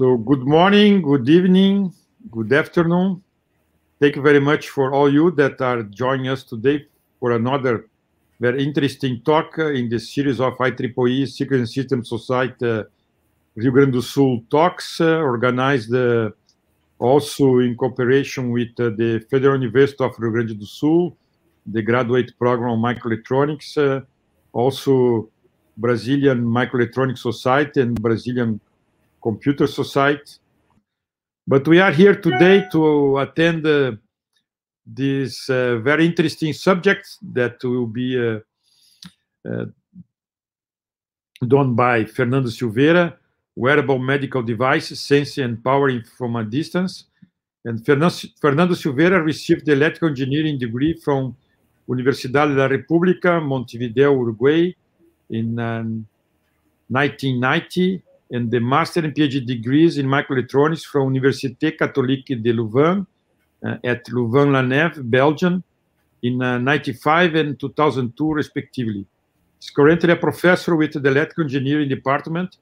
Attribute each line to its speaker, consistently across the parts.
Speaker 1: So good morning, good evening, good afternoon. Thank you very much for all you that are joining us today for another very interesting talk uh, in the series of IEEE Circuit System Society uh, Rio Grande do Sul talks, uh, organized uh, also in cooperation with uh, the Federal University of Rio Grande do Sul, the graduate program of microelectronics, uh, also Brazilian Microelectronics Society and Brazilian Computer Society. But we are here today to attend uh, this uh, very interesting subject that will be uh, uh done by Fernando Silveira, wearable medical devices, sensing and powering from a distance. And Fernando Silveira received the electrical engineering degree from Universidade da República, Montevideo, Uruguay, in 1990 uh, and the master and PhD degrees in microelectronics from Université Catholique de Louvain uh, at Louvain-la-Neuve, Belgium, in uh, 95 and 2002, respectively. He's currently a professor with the Electrical Engineering Department,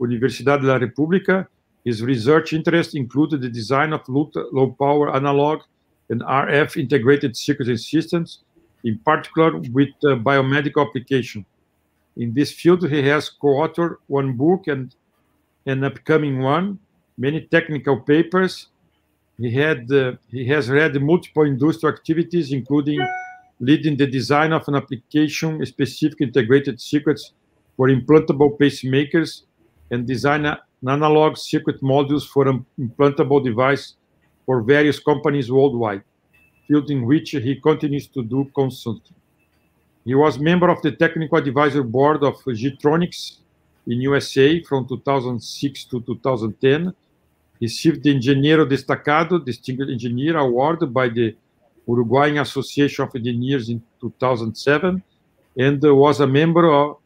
Speaker 1: Universidade la República. His research interests include the design of low-power analog and RF integrated circuits and systems, in particular with uh, biomedical application. In this field, he has co-authored one book and an upcoming one, many technical papers. He had uh, he has led multiple industrial activities, including leading the design of an application-specific integrated circuits for implantable pacemakers and design an analog circuit modules for an implantable device for various companies worldwide, field in which he continues to do consulting. He was member of the technical advisory board of Getronics in USA from 2006 to 2010. Received the Engenheiro Destacado, Distinguished Engineer Award by the Uruguayan Association of Engineers in 2007, and was a member of,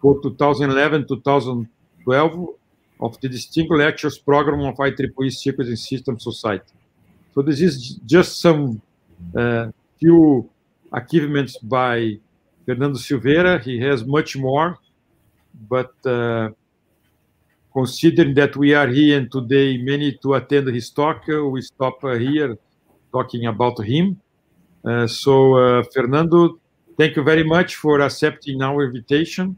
Speaker 1: for 2011-2012 of the Distinguished Lectures Program of IEEE Circuits and Systems Society. So this is just some uh, few achievements by Fernando Silveira. He has much more but uh, considering that we are here and today, many to attend his talk, uh, we stop uh, here talking about him. Uh, so, Fernando, thank you very much for accepting our invitation,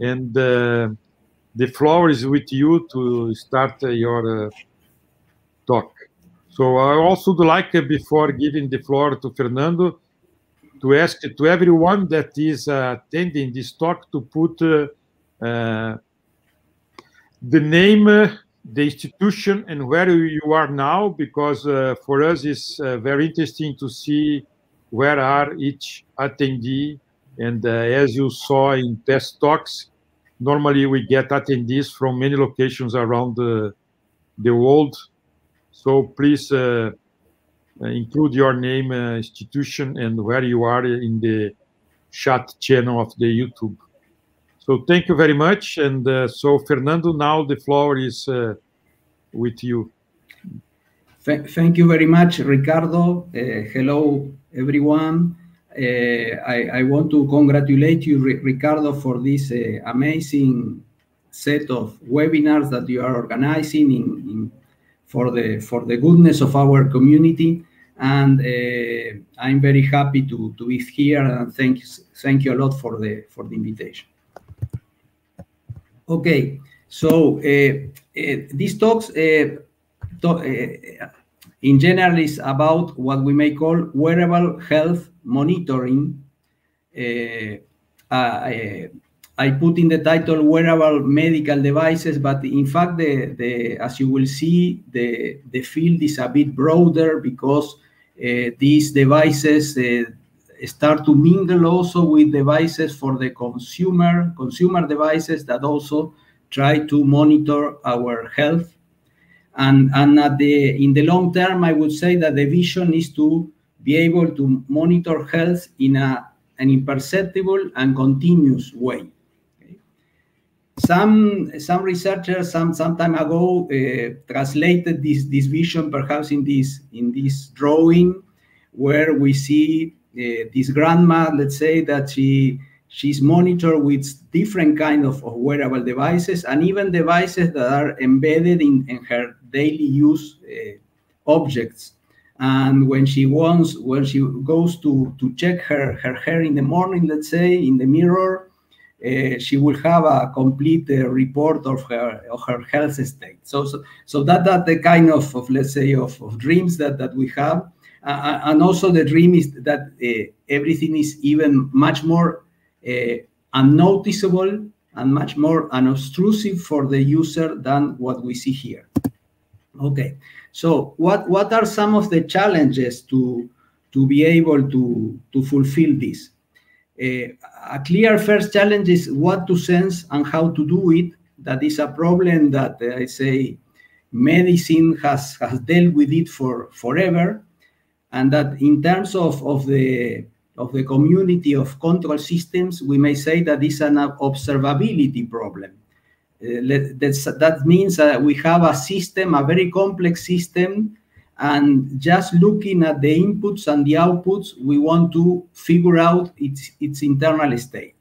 Speaker 1: and the floor is with you to start your talk. So, I also would like, before giving the floor to Fernando, to ask to everyone that is attending this talk to put uh, the name, uh, the institution, and where you are now, because uh, for us it's very interesting to see where are each attendee. And as you saw in past talks, normally we get attendees from many locations around the, the world. So please uh, include your name, uh, institution, and where you are in the chat channel of the YouTube. So thank you very much. And uh, so, Fernando, now the floor is uh, with you.
Speaker 2: thank you very much, Ricardo. Uh, hello, everyone. Uh, I, I, want to congratulate you, Ricardo, for this uh, amazing set of webinars that you are organizing in, in, for the for the goodness of our community. And uh, I'm very happy to, to be here. And thank thank you a lot for the for the invitation. Okay, so uh, uh, these talks uh, to, in general is about what we may call wearable health monitoring. I put in the title wearable medical devices, but in fact, the, the as you will see, the, the field is a bit broader because uh, these devices uh, start to mingle also with devices for the consumer, consumer devices that also try to monitor our health. And, and at the, in the long term, I would say that the vision is to be able to monitor health in a, an imperceptible and continuous way. Some, some researchers some, some time ago uh, translated this, this vision perhaps in this, in this drawing where we see this grandma, let's say that she she's monitored with different kind of, of, wearable devices and even devices that are embedded in, in her daily use uh, objects. And when she wants, when she goes to, to check her, her hair in the morning, let's say, in the mirror, uh, she will have a complete uh, report of her of her health state. So, so, so that that the kind of, of let's say of, of dreams that that we have, uh, uh and also the dream is that uh, everything is even much more uh, unnoticeable and much more unobtrusive for the user than what we see here. Okay, so what what are some of the challenges to to be able to to fulfill this? Uh, a clear first challenge is what to sense and how to do it. That is a problem that uh, I say medicine has, has dealt with it for forever. And that in terms of, of the of the community of control systems, we may say that is an observability problem. Uh, that means that we have a system, a very complex system and just looking at the inputs and the outputs, we want to figure out its, its internal state.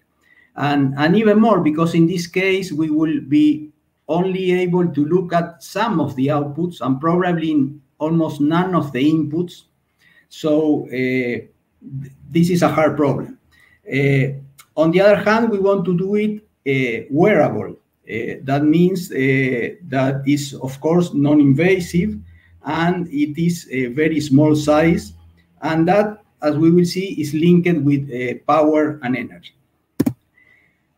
Speaker 2: And, and even more, because in this case, we will be only able to look at some of the outputs and probably almost none of the inputs. So uh, this is a hard problem. Uh, on the other hand, we want to do it uh, wearable. That means that is, of course, non-invasive, and it is a very small size. And that, as we will see, is linked with power and energy.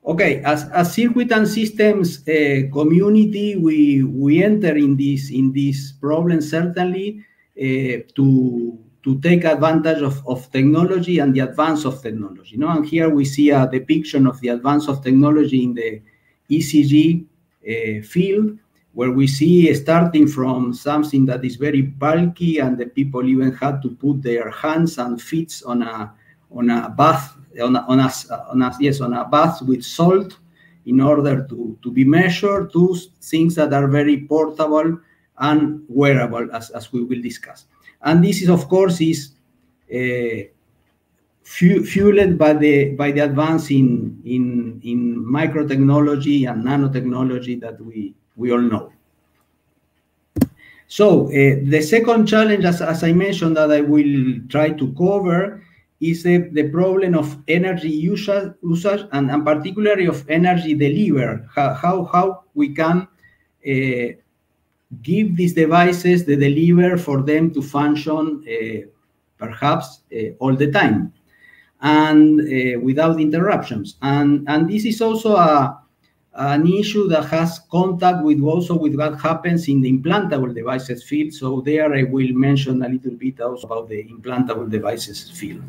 Speaker 2: Okay, as a circuit and systems uh, community, we we enter in this in this problem certainly uh, to to take advantage of, of technology and the advance of technology. You know, and here we see a depiction of the advance of technology in the ECG uh, field, where we see starting from something that is very bulky and the people even had to put their hands and feet on a on a bath on a, on a, on a yes on a bath with salt in order to, to be measured to things that are very portable and wearable as, as we will discuss and this is of course is uh, fueled by the by the advance in in in microtechnology and nanotechnology that we we all know. So uh, the second challenge, as, as I mentioned, that I will try to cover is the, the problem of energy usage, usage and, and particularly of energy delivery, how, how, how we can uh, give these devices the deliver for them to function uh, perhaps uh, all the time and uh, without interruptions. And, and this is also a, an issue that has contact with also with what happens in the implantable devices field. So there I will mention a little bit also about the implantable devices field.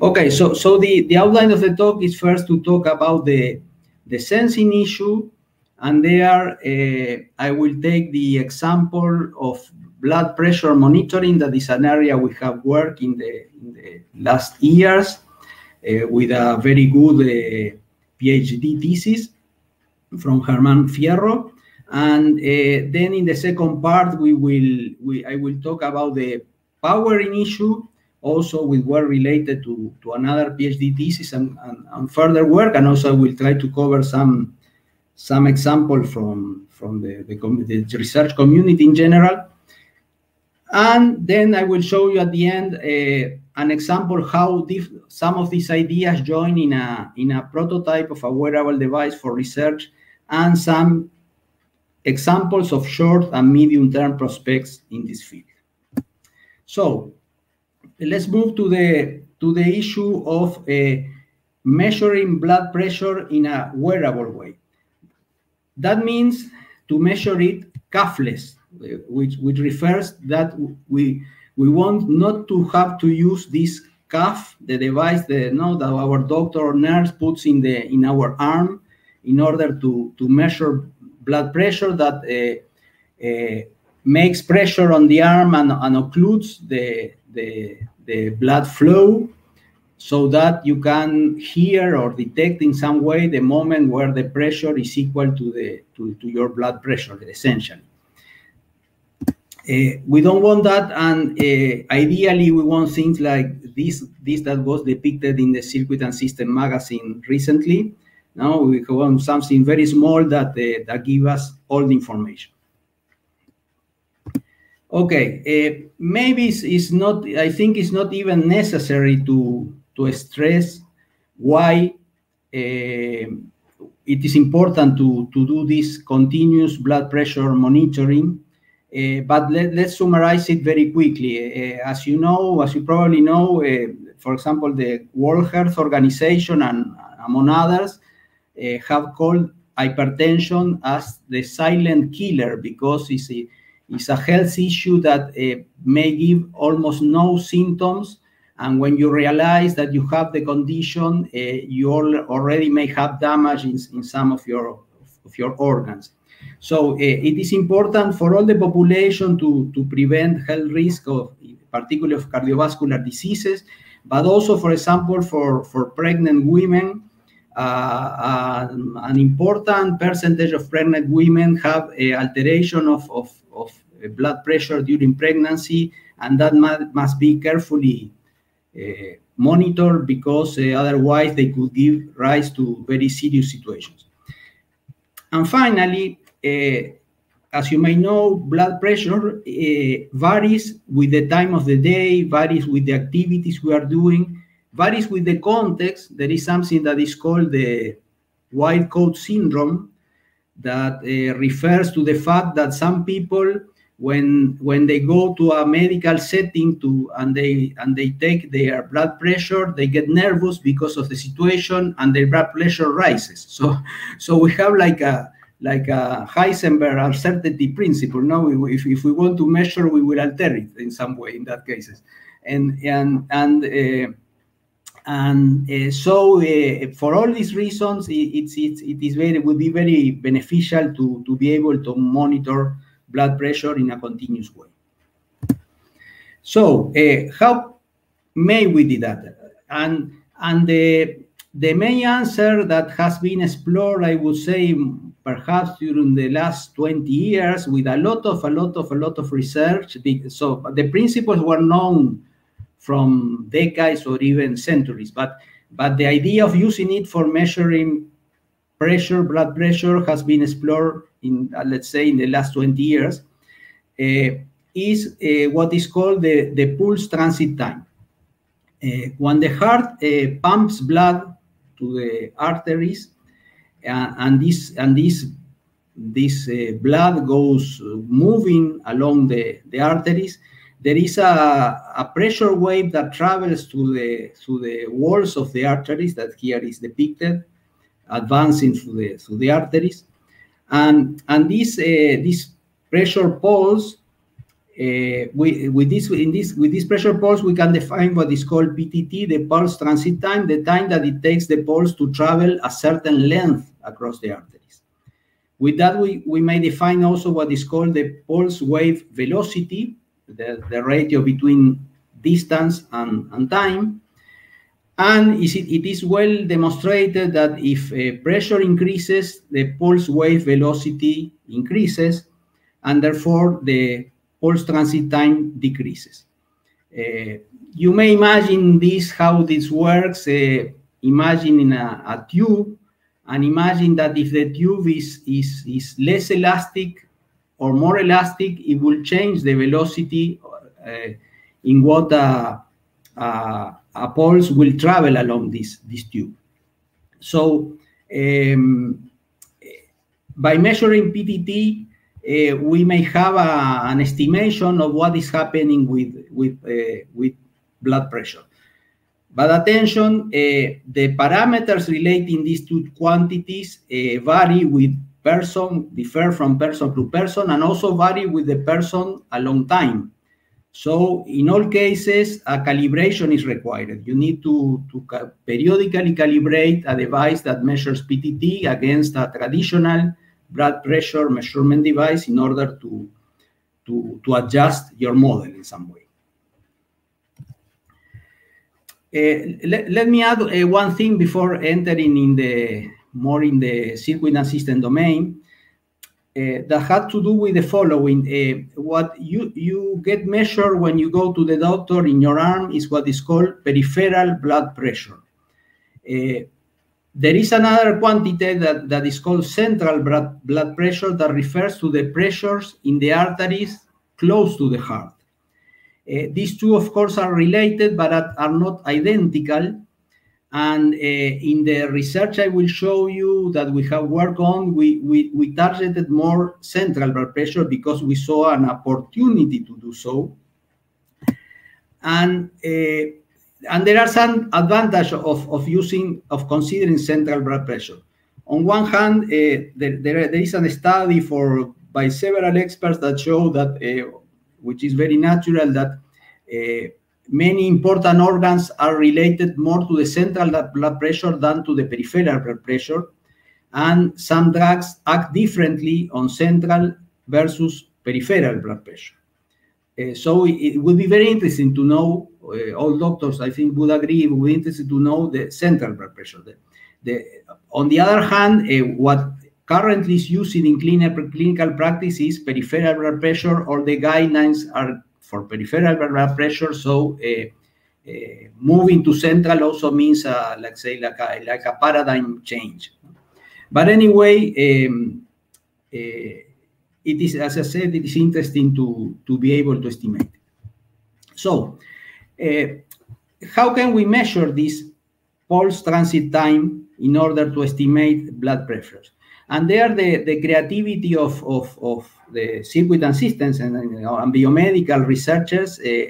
Speaker 2: Okay, so so the, the outline of the talk is first to talk about the, the sensing issue. And there uh, I will take the example of blood pressure monitoring. That is an area we have worked in the, in the last years uh, with a very good uh, PhD thesis from Germán Fierro. And uh, then in the second part, we will we, I will talk about the powering issue, also with work related to, to another PhD thesis and, and, and further work, and also I will try to cover some some example from from the, the, the research community in general. And then I will show you at the end uh, an example how some of these ideas join in a in a prototype of a wearable device for research and some examples of short and medium-term prospects in this field. So let's move to the to the issue of uh, measuring blood pressure in a wearable way. That means to measure it cuffless, which which refers that we we want not to have to use this cuff, the device that, no, that our doctor or nurse puts in the in our arm in order to, to measure blood pressure that uh, uh, makes pressure on the arm and, and occludes the, the, the blood flow so that you can hear or detect in some way the moment where the pressure is equal to the to, to your blood pressure essentially Uh, we don't want that, and uh, ideally, we want things like this, this that was depicted in the Circuit and System magazine recently. Now we want something very small that uh, that give us all the information. Okay, uh, maybe it's, it's, not. I think it's not even necessary to to stress why uh, it is important to to do this continuous blood pressure monitoring uh, but let, us summarize it very quickly. Uh, as you know, as you probably know, uh, for example, the World Health Organization and among others have called hypertension as the silent killer because it's a, it's a health issue that may give almost no symptoms and when you realize that you have the condition, uh, you already may have damage in, in some of your of your organs. So uh, it is important for all the population to, to prevent health risk of, particularly of cardiovascular diseases, but also, for example, for, for pregnant women, uh, um, an important percentage of pregnant women have a alteration of, of, of blood pressure during pregnancy, and that must, be carefully uh, monitored because uh, otherwise they could give rise to very serious situations. And finally, uh, as you may know, blood pressure uh, varies with the time of the day, varies with the activities we are doing, varies with the context. There is something that is called the white coat syndrome that uh, refers to the fact that some people when when they go to a medical setting to and they and they take their blood pressure they get nervous because of the situation and their blood pressure rises so so we have like a like a Heisenberg uncertainty principle. now if, if we want to measure, we will alter it in some way in that cases, and and and. Uh, and uh, so uh, for all these reasons it, it's, it's it is very would be very beneficial to to be able to monitor blood pressure in a continuous way. So uh, how may we do that? And and the the main answer that has been explored i would say perhaps during the last 20 years with a lot of a lot of a lot of research so the principles were known from decades or even centuries but but the idea of using it for measuring pressure blood pressure has been explored in uh, let's say in the last 20 years uh, is uh, what is called the, the pulse transit time. Uh, when the heart pumps blood to the arteries and this and this this uh, blood goes moving along the, the arteries there is a, a pressure wave that travels through the through the walls of the arteries that here is depicted advancing through the through the arteries and and this uh, this pressure pulse uh, we, with this in this with this pressure pulse we can define what is called PTT the pulse transit time the time that it takes the pulse to travel a certain length across the arteries. With that, we, we may define also what is called the pulse wave velocity, the, the ratio between distance and, and time. And it, is well demonstrated that if uh, pressure increases, the pulse wave velocity increases, and therefore the pulse transit time decreases. Uh, you may imagine this, how this works. Uh, imagine in a, a tube and imagine that if the tube is, is, is less elastic or more elastic, it will change the velocity uh, in what a, a, a, pulse will travel along this, this tube. So um, by measuring PTT, uh, we may have a, an estimation of what is happening with, with, uh, with blood pressure. But attention, uh, the parameters relating these two quantities uh, vary with person, differ from person to person, and also vary with the person a long time. So in all cases, a calibration is required. You need to, to ca periodically calibrate a device that measures PTT against a traditional blood pressure measurement device in order to, to, to adjust your model in some way. Uh, let, let, me add uh, one thing before entering in the more in the circuit and system domain. Uh, that had to do with the following. Uh, what you, you get measured when you go to the doctor in your arm is what is called peripheral blood pressure. Uh, there is another quantity that, that is called central blood, blood pressure that refers to the pressures in the arteries close to the heart. Uh, these two, of course, are related but are not identical. And uh, in the research I will show you that we have worked on, we, we, we targeted more central blood pressure because we saw an opportunity to do so. And, uh, and there are some advantages of, of using, of considering central blood pressure. On one hand, uh, there, there, there is a study for by several experts that show that, uh, which is very natural, that uh, many important organs are related more to the central blood pressure than to the peripheral blood pressure. And some drugs act differently on central versus peripheral blood pressure. Uh, so it, would be very interesting to know, uh, all doctors I think would agree, it would be interesting to know the central blood pressure. The, the, on the other hand, uh, what currently is used in clinical, clinical practice is peripheral blood pressure, or the guidelines are for peripheral blood pressure. So uh, uh, moving to central also means, uh, like say, like a, like a paradigm change. But anyway, um, it is, as I said, it is interesting to, to be able to estimate. So, how can we measure this pulse transit time in order to estimate blood pressures? And there, the, the creativity of, of, of the circuit and systems and, and biomedical researchers uh,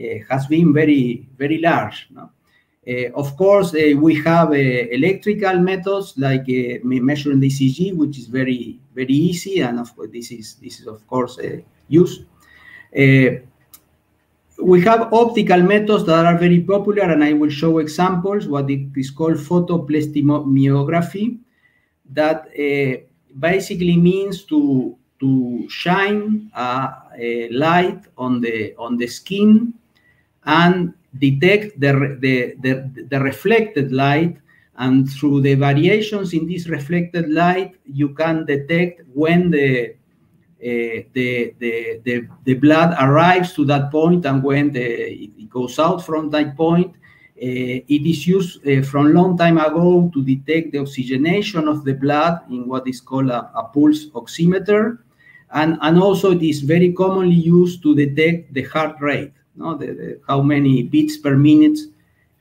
Speaker 2: uh, has been very, very large. No? Uh, of course, we have electrical methods like measuring the ECG, which is very, very easy, and of course, this is this is of course used we have optical methods that are very popular, and I will show examples, what is called photoplethysmography, that uh, basically means to to shine a, a, light on the on the skin and detect the, the, the, the, reflected light. And through the variations in this reflected light you can detect when the uh, the, the, the, the blood arrives to that point and when the, it goes out from that point it is used uh, from long time ago to detect the oxygenation of the blood in what is called a, a pulse oximeter and, and also it is very commonly used to detect the heart rate, no? the, the, how many beats per minute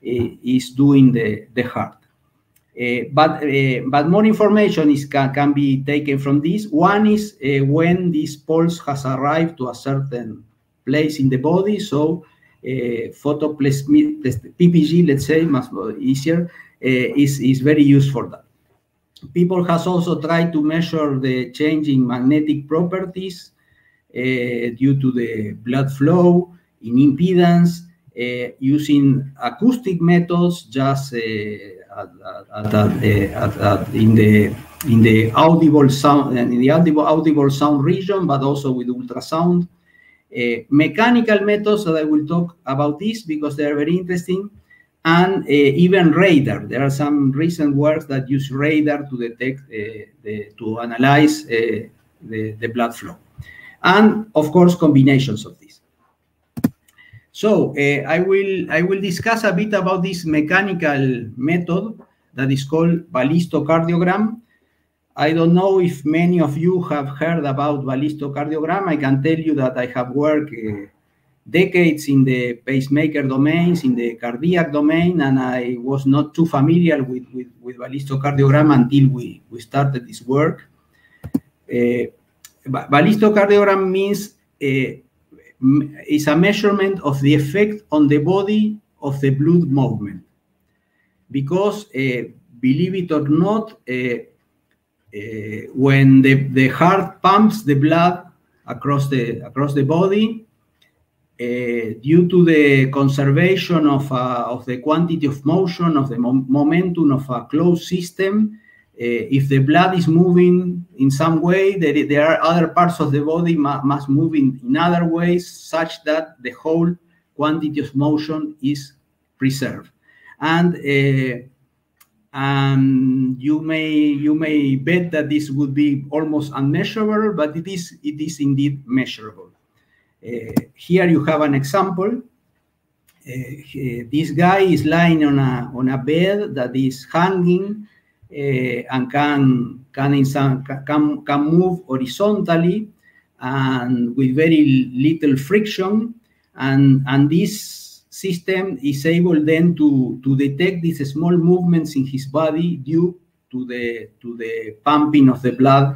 Speaker 2: uh, is doing the, the heart. Uh, but uh, but more information is can, can be taken from this. One is uh, when this pulse has arrived to a certain place in the body. So uh, PPG, let's say, much easier, uh, is is very used for that people has also tried to measure the changing magnetic properties uh, due to the blood flow in impedance using acoustic methods just at, at, at, in the in the audible sound in the audible, audible sound region, but also with ultrasound. Uh, mechanical methods that I will talk about this because they are very interesting and uh, even radar. There are some recent works that use radar to detect, uh, the, to analyze uh, the, the blood flow. And of course, combinations of this. So I will I will discuss a bit about this mechanical method that is called ballistocardiogram. I don't know if many of you have heard about ballistocardiogram. I can tell you that I have worked uh, decades in the pacemaker domains, in the cardiac domain, and I was not too familiar with, with, with ballistocardiogram until we, we started this work. Uh, ballistocardiogram means uh, is a measurement of the effect on the body of the blood movement. Because, uh, believe it or not, uh, when the, the heart pumps the blood across the, across the body, uh, due to the conservation of, uh, of the quantity of motion, of the mo momentum of a closed system, uh, if the blood is moving in some way, there, there are other parts of the body must move in, in other ways such that the whole quantity of motion is preserved. And, and you may you may bet that this would be almost unmeasurable, but it is it is indeed measurable. Uh, here you have an example. Uh, this guy is lying on a on a bed that is hanging uh, and can can, some, can can move horizontally and with very little friction, and and this system is able then to, to detect these small movements in his body due to the, to the pumping of the blood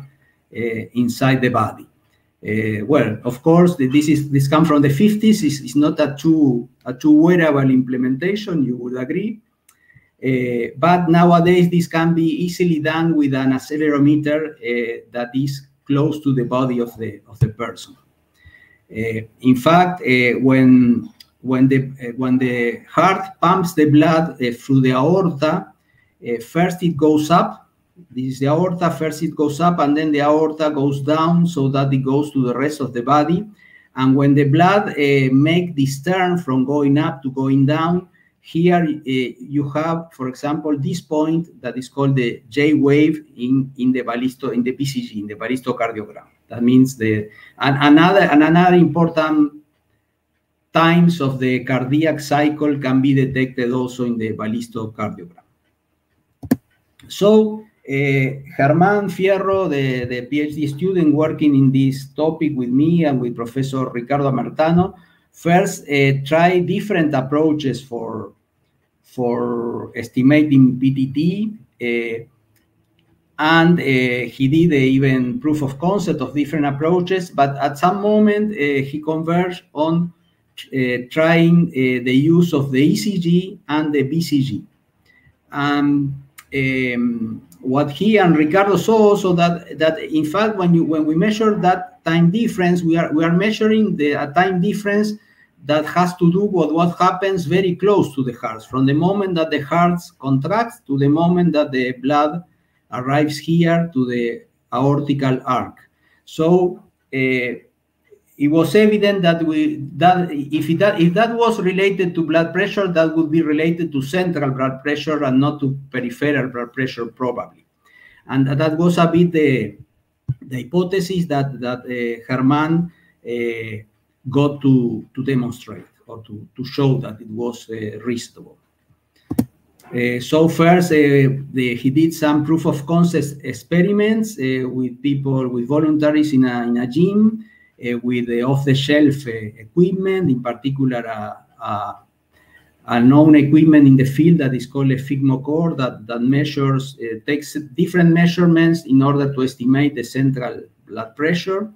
Speaker 2: uh, inside the body. Uh, well, of course, this is this comes from the 50s. It's, it's, not a too a too wearable implementation. You would agree, uh, but nowadays this can be easily done with an accelerometer uh, that is close to the body of the of the person. Uh, in fact, uh, when when the uh, when the heart pumps the blood uh, through the aorta, uh, first it goes up. This is the aorta. First it goes up, and then the aorta goes down, so that it goes to the rest of the body. And when the blood make this turn from going up to going down, here uh, you have, for example, this point that is called the J wave in in the ballisto in the BCG in the ballistocardiogram. That means the and another and another important times of the cardiac cycle can be detected also in the ballistocardiogram. So, uh, Germán Fierro, the, the PhD student working in this topic with me and with Professor Ricardo Armentano, first uh, try different approaches for, for estimating PTT. Uh, and uh, he did even proof of concept of different approaches, but at some moment he converged on trying uh, the use of the ECG and the BCG. Um, um, what he and Ricardo saw also that that in fact when you when we measure that time difference, we are we are measuring the time difference that has to do with what happens very close to the heart, from the moment that the heart contracts to the moment that the blood arrives here to the aortical arc. So uh, it was evident that we that if it, that if that was related to blood pressure, that would be related to central blood pressure and not to peripheral blood pressure, probably. And that was a bit the the hypothesis that that uh, Germán uh, got to to demonstrate or to to show that it was uh, reasonable. Uh, so first, uh, the, he did some proof of concept experiments uh, with people with voluntaries in a in a gym with the off-the-shelf uh, equipment, in particular a, known equipment in the field that is called a SphygmoCor that, that measures, uh, takes different measurements in order to estimate the central blood pressure.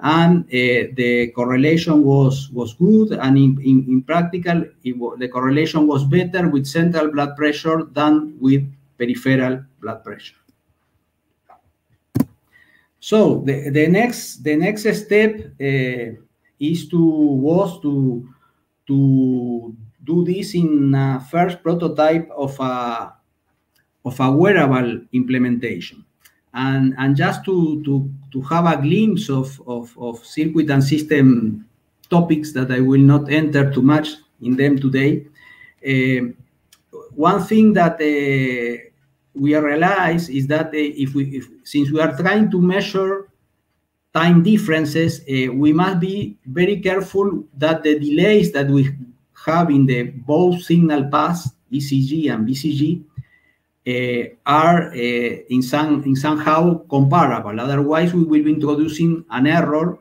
Speaker 2: And the correlation was was good and in practical the correlation was better with central blood pressure than with peripheral blood pressure so the, the next the next step uh, is to was to to do this in a first prototype of a of a wearable implementation and and just to to to have a glimpse of of, of circuit and system topics that I will not enter too much in them today. Uh, one thing that uh, we realize is that uh, if we, if, since we are trying to measure time differences, uh, we must be very careful that the delays that we have in the both signal paths, ECG and BCG, uh, are uh, in some in somehow comparable. Otherwise, we will be introducing an error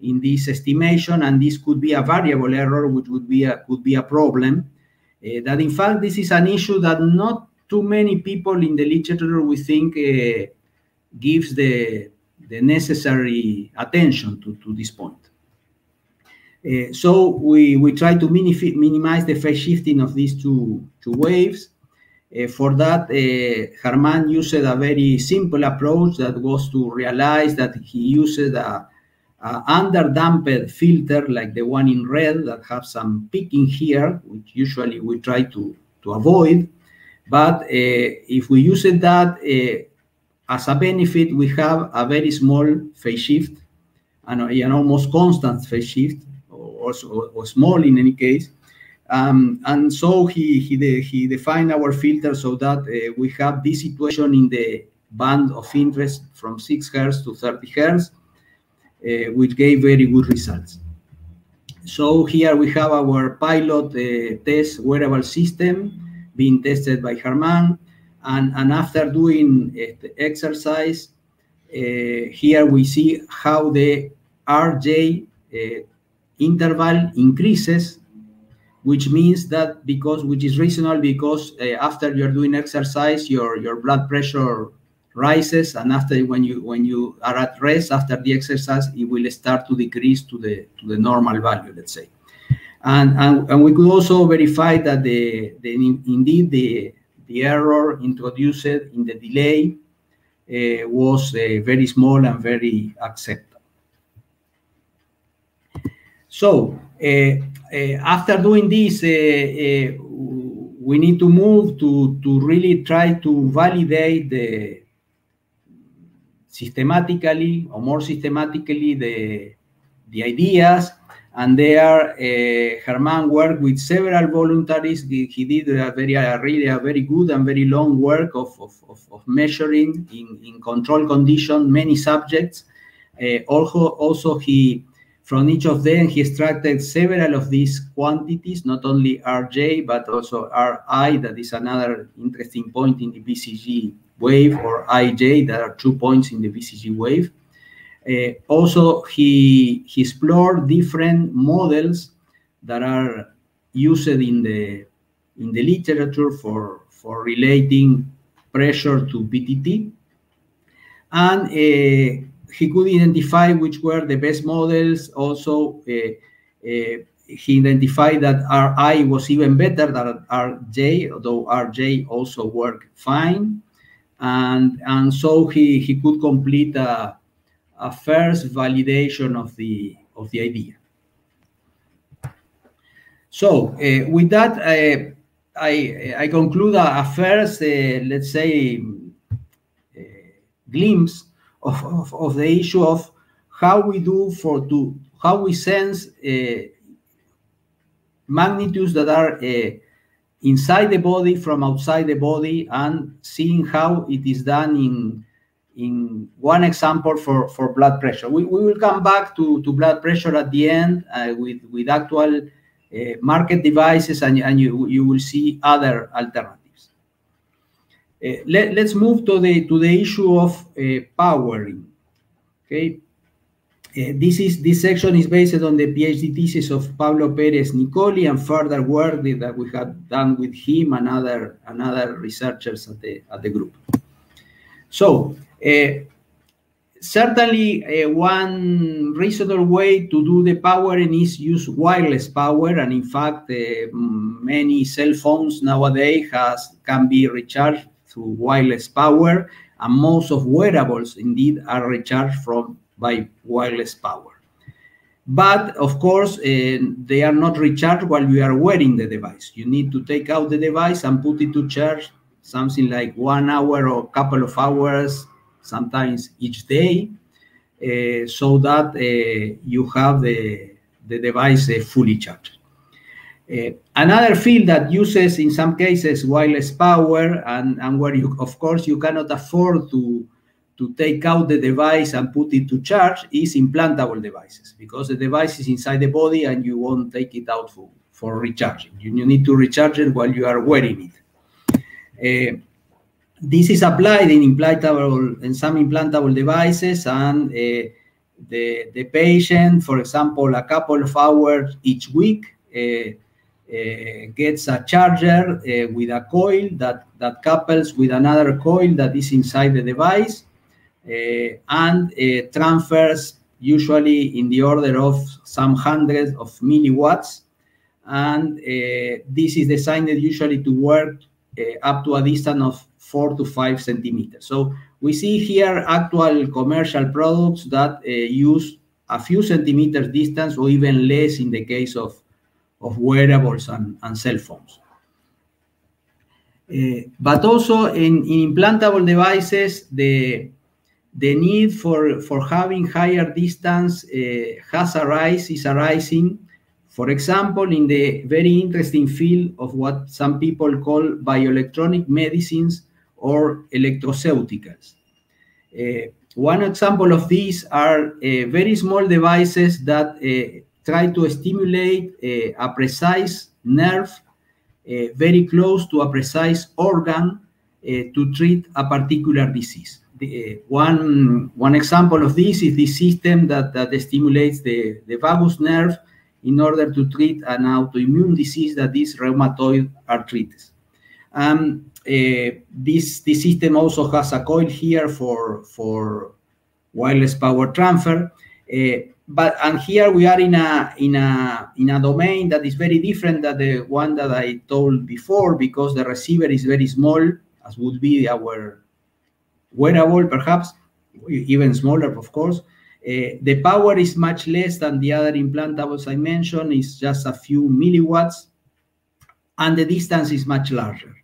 Speaker 2: in this estimation, and this could be a variable error, which would be a could be a problem. Uh, that in fact, this is an issue that not too many people in the literature we think uh, gives the the necessary attention to, to this point. Uh, so we, we try to minimize the phase shifting of these two, two waves. Uh, for that, uh, Germán used a very simple approach that was to realize that he uses a, a under-damped filter like the one in red that have some peaking here, which usually we try to, to avoid. But uh, if we use that uh, as a benefit, we have a very small phase shift and an almost constant phase shift, or, or, or small in any case. Um, and so he, he, de, he defined our filter so that uh, we have this situation in the band of interest from 6 hertz to 30 hertz, uh, which gave very good results. So here we have our pilot uh, test wearable system being tested by Germán. And, and after doing uh, exercise, uh, here we see how the RJ uh, interval increases, which means that because, which is reasonable because uh, after you're doing exercise, your, your blood pressure rises and after when you when you are at rest after the exercise it will start to decrease to the to the normal value let's say and and, and we could also verify that the, the indeed the the error introduced in the delay uh, was uh, very small and very acceptable so uh, uh after doing this uh, uh, we need to move to to really try to validate the systematically or more systematically the, the ideas. And there, uh, Germán worked with several voluntaries. He did a very, a really a very good and very long work of, of, of, of measuring in, in control condition many subjects. Uh, also, also, he from each of them, he extracted several of these quantities, not only Rj, but also Ri, that is another interesting point in the BCG wave or ij. There are two points in the BCG wave. Uh, also, he, he explored different models that are used in the in the literature for for relating pressure to PTT, and uh, he could identify which were the best models. Also, uh, uh he identified that Ri was even better than Rj, although Rj also worked fine and and so he he could complete a, a first validation of the of the idea. So uh, with that, uh, I I conclude a, a first, uh, let's say, uh, glimpse of, of, of the issue of how we do for to how we sense uh, magnitudes that are uh, inside the body from outside the body and seeing how it is done in in one example for for blood pressure. We, we will come back to to blood pressure at the end uh, with with actual uh, market devices and, and you you will see other alternatives. Uh, let, let's move to the to the issue of uh, powering okay? Uh, this is this section is based on the PhD thesis of Pablo Perez Nicoli and further work that we have done with him and other and other researchers at the at the group. So certainly uh, one reasonable way to do the powering is use wireless power and in fact uh, many cell phones nowadays has can be recharged through wireless power and most of wearables indeed are recharged from by wireless power. But of course, uh, they are not recharged while you are wearing the device. You need to take out the device and put it to charge something like one hour or a couple of hours, sometimes each day, uh, so that uh, you have the, the device uh, fully charged. Another field that uses, in some cases, wireless power, and, and where you, of course, you cannot afford to to take out the device and put it to charge is implantable devices because the device is inside the body and you won't take it out for, for recharging. You, you need to recharge it while you are wearing it. Uh, this is applied in implantable in some implantable devices and uh, the, the patient, for example, a couple of hours each week uh, uh, gets a charger uh, with a coil that, that couples with another coil that is inside the device uh, and transfers usually in the order of some hundreds of milliwatts. And uh, this is designed usually to work up to a distance of four to five centimeters. So we see here actual commercial products that use a few centimeters distance or even less in the case of, of wearables and, and cell phones. Uh, but also in, in, implantable devices, the, the need for, for having higher distance uh, has arise, is arising For example, in the very interesting field of what some people call bioelectronic medicines or electroceuticals. Uh, one example of these are uh, very small devices that uh, try to stimulate uh, a precise nerve uh, very close to a precise organ uh, to treat a particular disease. The, one, one example of this is the system that, that stimulates the, the vagus nerve in order to treat an autoimmune disease that is rheumatoid arthritis. Um, uh, this, this system also has a coil here for, for wireless power transfer. Uh, but and here we are in a in a in a domain that is very different than the one that I told before because the receiver is very small, as would be our wearable, perhaps even smaller, of course. Uh, the power is much less than the other implantables I mentioned, it's just a few milliwatts, and the distance is much larger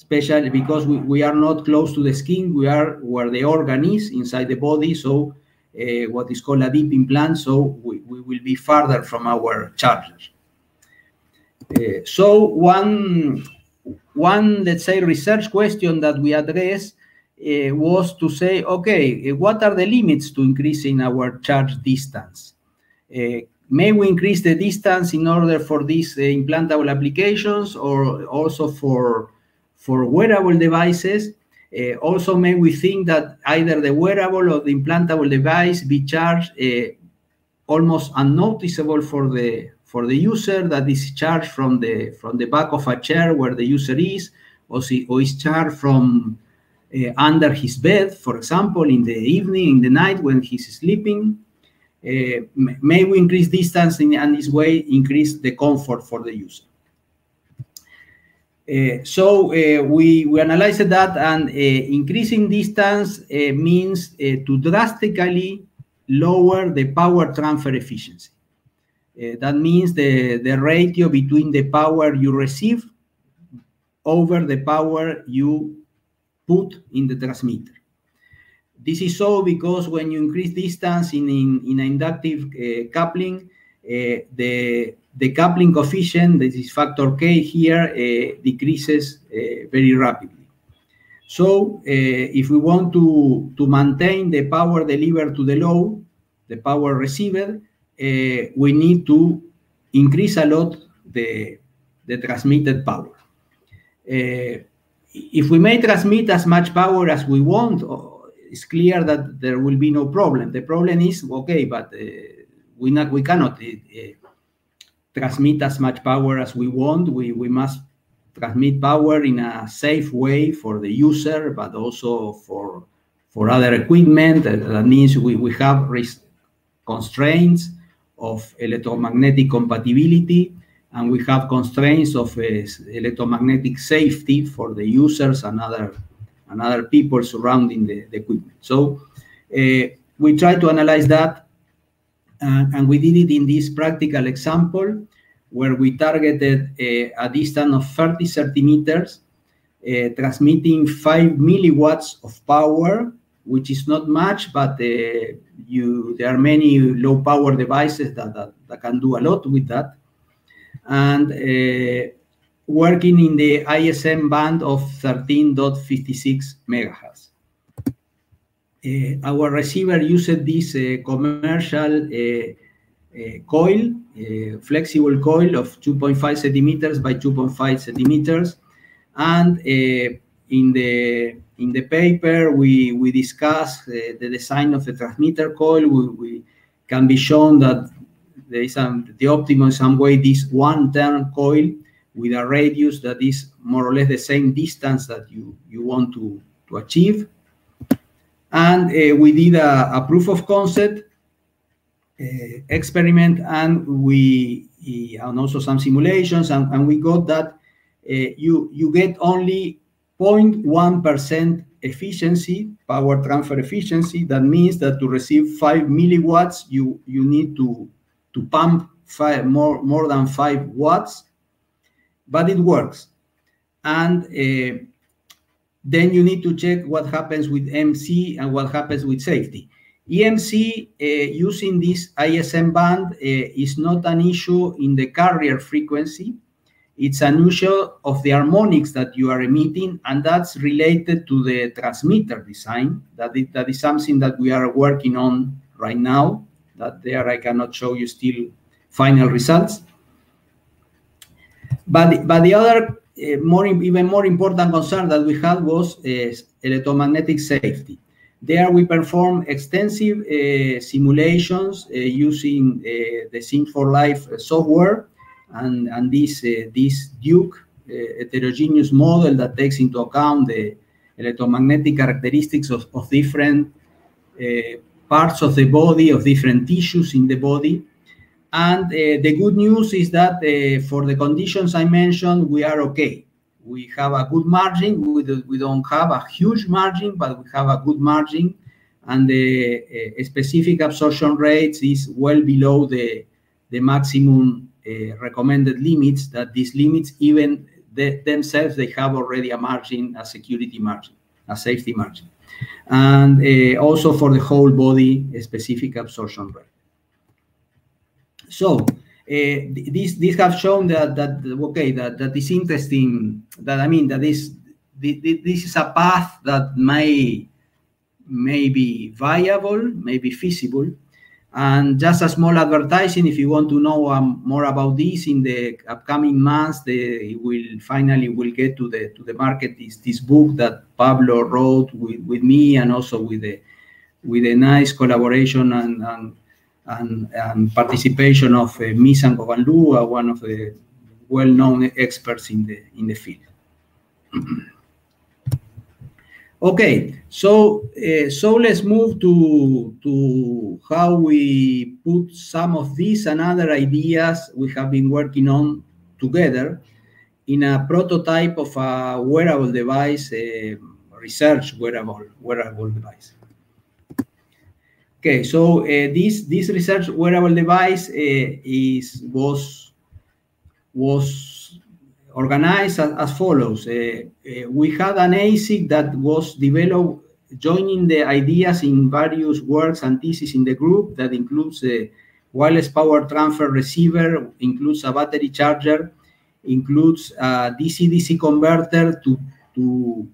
Speaker 2: especially because we, we are not close to the skin, we are where the organ is inside the body, so uh, what is called a deep implant, so we, we will be farther from our charger. Uh, so one, one, let's say, research question that we addressed uh, was to say, okay, what are the limits to increasing our charge distance? Uh, may we increase the distance in order for these uh, implantable applications or also for for wearable devices. Also, may we think that either the wearable or the implantable device be charged almost unnoticeable for the for the user that is charged from the from the back of a chair where the user is, or, see, or is charged from uh, under his bed, for example, in the evening, in the night when he's sleeping. Uh, may we increase distance in, and this way increase the comfort for the user. Uh, so uh, we, we analyzed that and uh, increasing distance means to drastically lower the power transfer efficiency. that means the, the ratio between the power you receive over the power you put in the transmitter. This is so because when you increase distance in, in, in inductive uh, coupling, uh, the the coupling coefficient, this is factor K here, uh, decreases uh, very rapidly. So uh, if we want to, to maintain the power delivered to the load, the power received, we need to increase a lot the, the transmitted power. If we may transmit as much power as we want, uh, it's clear that there will be no problem. The problem is, okay, but uh, we, not, we cannot uh, transmit as much power as we want. We, we must transmit power in a safe way for the user, but also for, for other equipment. That means we, we have risk constraints of electromagnetic compatibility, and we have constraints of uh, electromagnetic safety for the users and other, and other people surrounding the, the equipment. So uh, we try to analyze that uh, and we did it in this practical example where we targeted uh, a distance of 30 centimeters, uh, transmitting 5 milliwatts of power, which is not much, but you there are many low power devices that, that, that, can do a lot with that. And uh, working in the ISM band of 13.56 megahertz. Uh, our receiver used this uh, commercial uh, coil, flexible coil of 2.5 centimeters by 2.5 centimeters. And in the in the paper, we, we discuss uh, the design of the transmitter coil. We, we, can be shown that there is some, the optimum some way this one turn coil with a radius that is more or less the same distance that you, you want to, to achieve. And uh, we did a, a, proof of concept uh, experiment and we and also some simulations and, and we got that uh, you you get only 0.1% efficiency, power transfer efficiency. That means that to receive five milliwatts, you, you need to, to pump five, more, more than five watts, but it works. And uh, then you need to check what happens with MC and what happens with safety. EMC uh, using this ISM band uh, is not an issue in the carrier frequency. It's an issue of the harmonics that you are emitting, and that's related to the transmitter design. That is, that is something that we are working on right now. That there I cannot show you still final results. But, but the other uh, more even more important concern that we had was uh, electromagnetic safety. There we perform extensive uh, simulations using the Sim4Life software and, and this, this Duke heterogeneous model that takes into account the electromagnetic characteristics of, of different parts of the body, of different tissues in the body. And uh, the good news is that uh, for the conditions I mentioned, we are okay. We have a good margin. We, do, we don't have a huge margin, but we have a good margin. And the uh, specific absorption rates is well below the, the maximum recommended limits, that these limits, even the, themselves, they have already a margin, a security margin, a safety margin. And also for the whole body, specific absorption rate. So uh, this this have shown that that okay that that is interesting. That I mean that this this is a path that may may be viable, may be feasible. And just a small advertising, if you want to know um, more about this in the upcoming months, they will finally will get to the to the market is this book that Pablo wrote with, with me and also with the with a nice collaboration and, and and, and participation of uh, Maysam Ghovanloo, one of the well-known experts in the in the field. okay, so uh, so let's move to to how we put some of these and other ideas we have been working on together in a prototype of a wearable device, a research wearable wearable device. Okay, so uh, this this research wearable device uh, is was was organized as, as follows. Uh, we had an ASIC that was developed joining the ideas in various works and theses in the group that includes a wireless power transfer receiver, includes a battery charger, includes a DC-DC converter to, to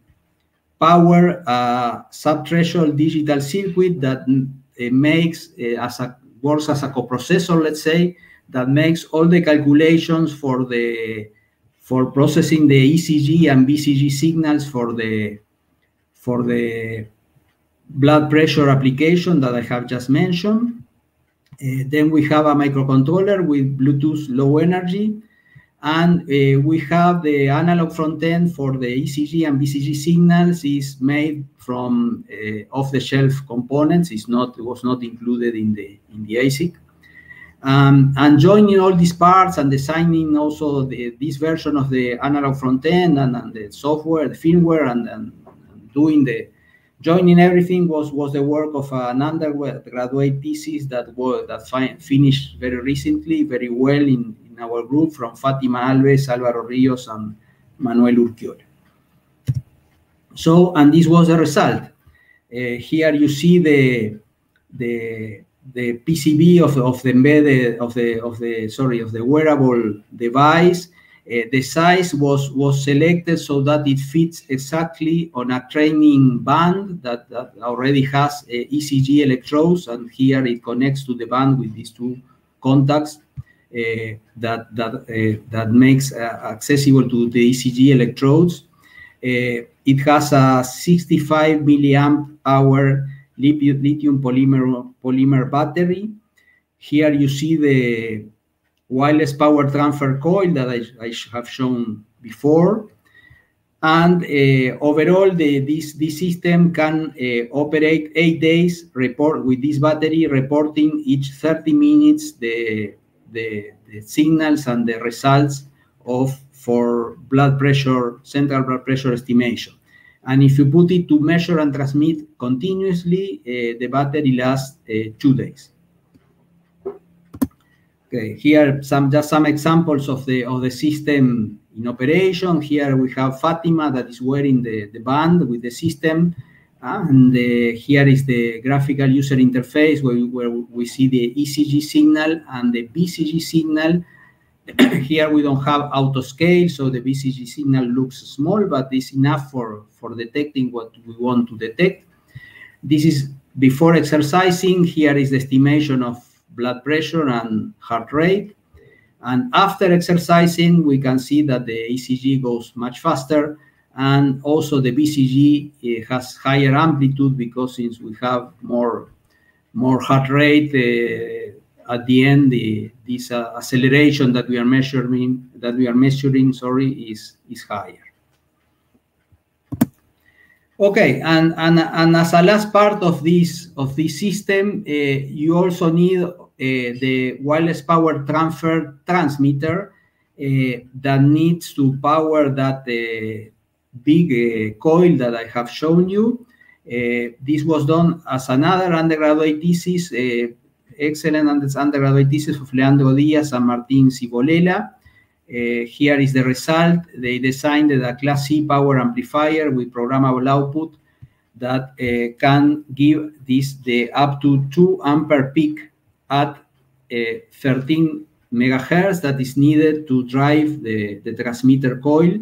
Speaker 2: power a sub-threshold digital circuit that it makes uh, as a works as a coprocessor, let's say, that makes all the calculations for the for processing the ECG and BCG signals for the for the blood pressure application that I have just mentioned. Uh, then we have a microcontroller with Bluetooth low energy and uh, we have the analog front end for the ECG and BCG signals is made from uh, off-the-shelf components. It's not it was not included in the in the ASIC. Um, and joining all these parts and designing also the, this version of the analog front end and, and the software, the firmware, and, and, doing the joining everything was was the work of an undergraduate graduate thesis that was that finished very recently, very well in in our group from Fatima Alves, Alvaro Rios, and Manuel Urquiola. So, and this was the result. Uh, here you see the the the PCB of, of the embedded of the of the sorry of the wearable device. Uh, the size was was selected so that it fits exactly on a training band that, that already has uh, ECG electrodes, and here it connects to the band with these two contacts uh, that that uh, that makes uh, accessible to the ECG electrodes. it has a 65 milliamp hour lithium polymer polymer battery. Here you see the wireless power transfer coil that I, I have shown before. And uh, overall, the, this, this system can uh, operate eight days report with this battery, reporting each 30 minutes the the, the signals and the results of for blood pressure, central blood pressure estimation. And if you put it to measure and transmit continuously, uh, the battery lasts uh, two days. Okay, here some just some examples of the of the system in operation. Here we have Fatima that is wearing the, the band with the system, and uh, here is the graphical user interface where, where we see the ECG signal and the BCG signal. here we don't have auto scale, so the BCG signal looks small, but it's enough for, for detecting what we want to detect. This is before exercising. Here is the estimation of blood pressure and heart rate. And after exercising, we can see that the ECG goes much faster and also the BCG has higher amplitude because since we have more more heart rate uh, at the end the, this uh, acceleration that we are measuring that we are measuring sorry is is higher okay and and, and as a last part of this of this system uh, you also need the wireless power transfer transmitter that needs to power that big uh, coil that I have shown you. Uh, this was done as another undergraduate thesis, uh, excellent undergraduate thesis of Leandro Diaz and Martin Cibolela. Uh, here is the result. They designed a Class C power amplifier with programmable output that uh, can give this the up to 2 ampere peak at uh, 13 megahertz that is needed to drive the, the transmitter coil.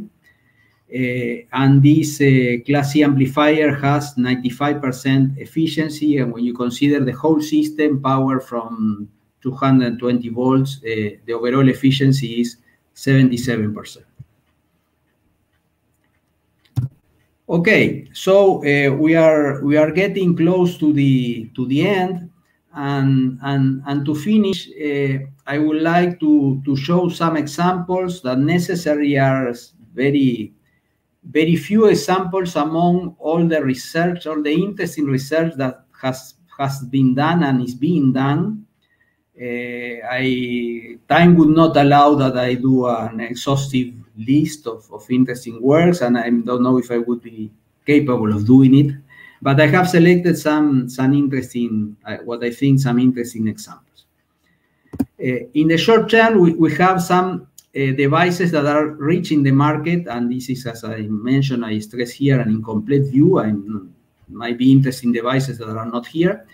Speaker 2: Uh, and this uh, Class C amplifier has 95% efficiency. And when you consider the whole system power from 220 volts, uh, the overall efficiency is 77%. Okay, so uh, we are we are getting close to the to the end, and and and to finish, uh, I would like to to show some examples that necessary are very very few examples among all the research, all the interesting research that has has been done and is being done. Uh, I time would not allow that I do an exhaustive list of, of interesting works, and I don't know if I would be capable of doing it. But I have selected some some interesting, uh, what I think some interesting examples. Uh, in the short term, we, we have some devices that are reaching the market, and this is, as I mentioned, I stress here an incomplete view. I might be interested in devices that are not here.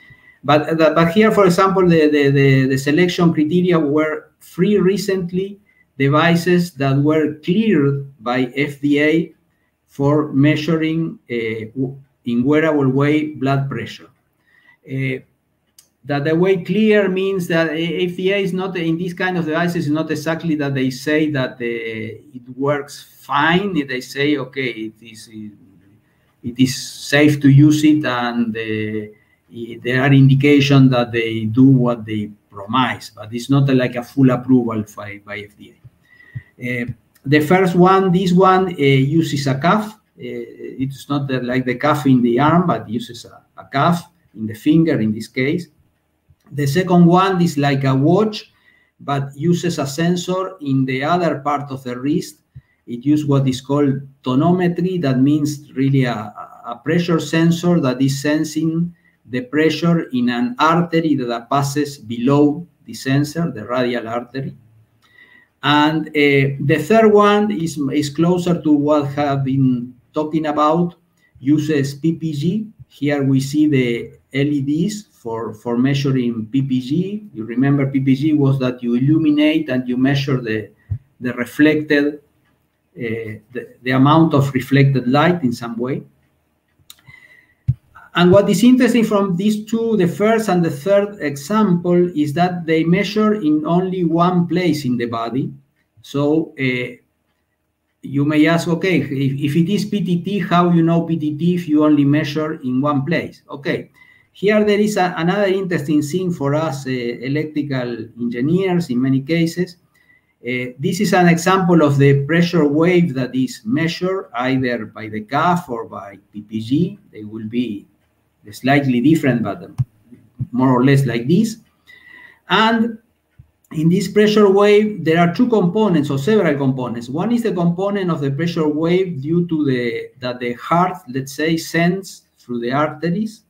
Speaker 2: But, but here, for example, the, the, the, the selection criteria were free recently devices that were cleared by FDA for measuring uh, in wearable way blood pressure. Uh, that the way clear means that FDA is not in these kind of devices is not exactly that they say that the, it works fine. They say okay, it is it is safe to use it, and uh, there are indications that they do what they promise, but it's not like a full approval by, by FDA. Uh, the first one, this one uh, uses a cuff. Uh, it's not like the cuff in the arm, but uses a, a cuff in the finger in this case the second one is like a watch, but uses a sensor in the other part of the wrist. It uses what is called tonometry. That means really a, a pressure sensor that is sensing the pressure in an artery that passes below the sensor, the radial artery. And uh, the third one is, is closer to what have been talking about, uses PPG. Here we see the LEDs for, for measuring PPG. You remember PPG was that you illuminate and you measure the, the reflected, uh, the, the amount of reflected light in some way. And what is interesting from these two, the first and the third example, is that they measure in only one place in the body. So uh, you may ask, okay, if, if, it is PTT, how you know PTT if you only measure in one place? Okay, here there is a, another interesting thing for us uh, electrical engineers in many cases. Uh, this is an example of the pressure wave that is measured either by the cuff or by PPG. They will be slightly different, but more or less like this. And in this pressure wave, there are two components or several components. One is the component of the pressure wave due to the that the heart, let's say, sends through the arteries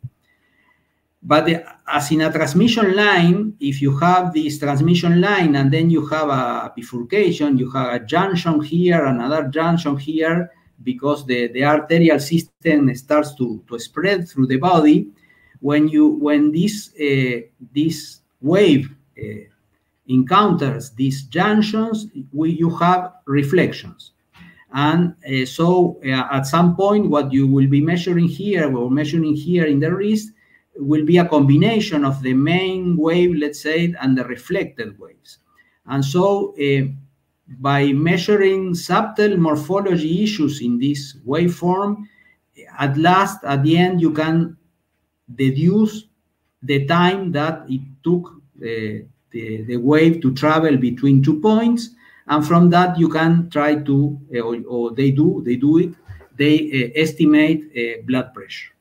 Speaker 2: but the, as in a transmission line, if you have this transmission line and then you have a bifurcation, you have a junction here, another junction here, because the, the arterial system starts to, to spread through the body. When you when this uh, this wave uh, encounters these junctions, we, you have reflections. And uh, so uh, at some point, what you will be measuring here or measuring here in the wrist will be a combination of the main wave, let's say, and the reflected waves. And so uh, by measuring subtle morphology issues in this waveform, at last, at the end, you can deduce the time that it took uh, the, the wave to travel between two points. And from that, you can try to, uh, or, or, they do, they do it, they uh, estimate uh, blood pressure.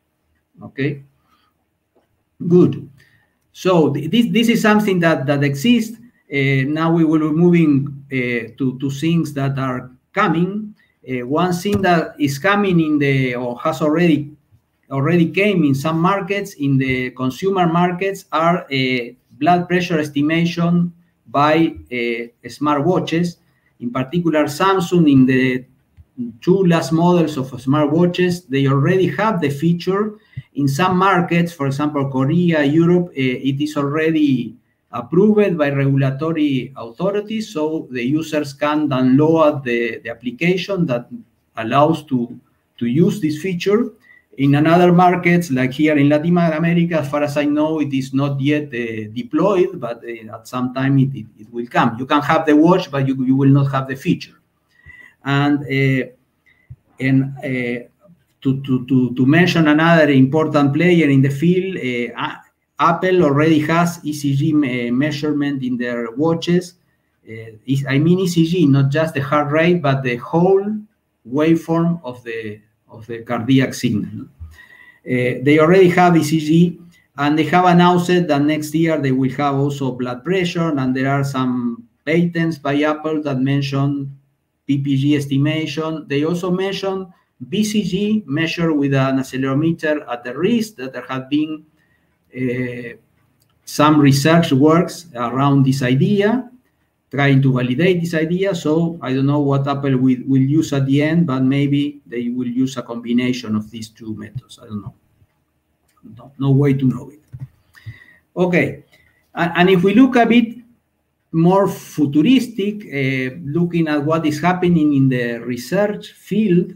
Speaker 2: Okay, good. So th this, this is something that, that exists. Uh, now we will be moving uh, to, to things that are coming. Uh, one thing that is coming in the, or has already already came in some markets, in the consumer markets, are blood pressure estimation by smartwatches. In particular, Samsung in the two last models of smartwatches, they already have the feature. In some markets, for example, Korea, Europe, uh, it is already approved by regulatory authorities, so the users can download the, the application that allows to, to use this feature. In another markets, like here in Latin America, as far as I know, it is not yet uh, deployed, but uh, at some time it, it, it, will come. You can have the watch, but you, you will not have the feature. And, uh, and to, to, to, to mention another important player in the field, uh, Apple already has ECG measurement in their watches. Uh, I mean ECG, not just the heart rate, but the whole waveform of the of the cardiac signal. Uh, they already have ECG, and they have announced that next year they will have also blood pressure, and there are some patents by Apple that mention PPG estimation. They also mention BCG measured with an accelerometer at the wrist that there have been uh, some research works around this idea, trying to validate this idea. So I don't know what Apple will, will use at the end, but maybe they will use a combination of these two methods. I don't know. No, no way to know it. Okay, and, and, if we look a bit more futuristic, uh, looking at what is happening in the research field,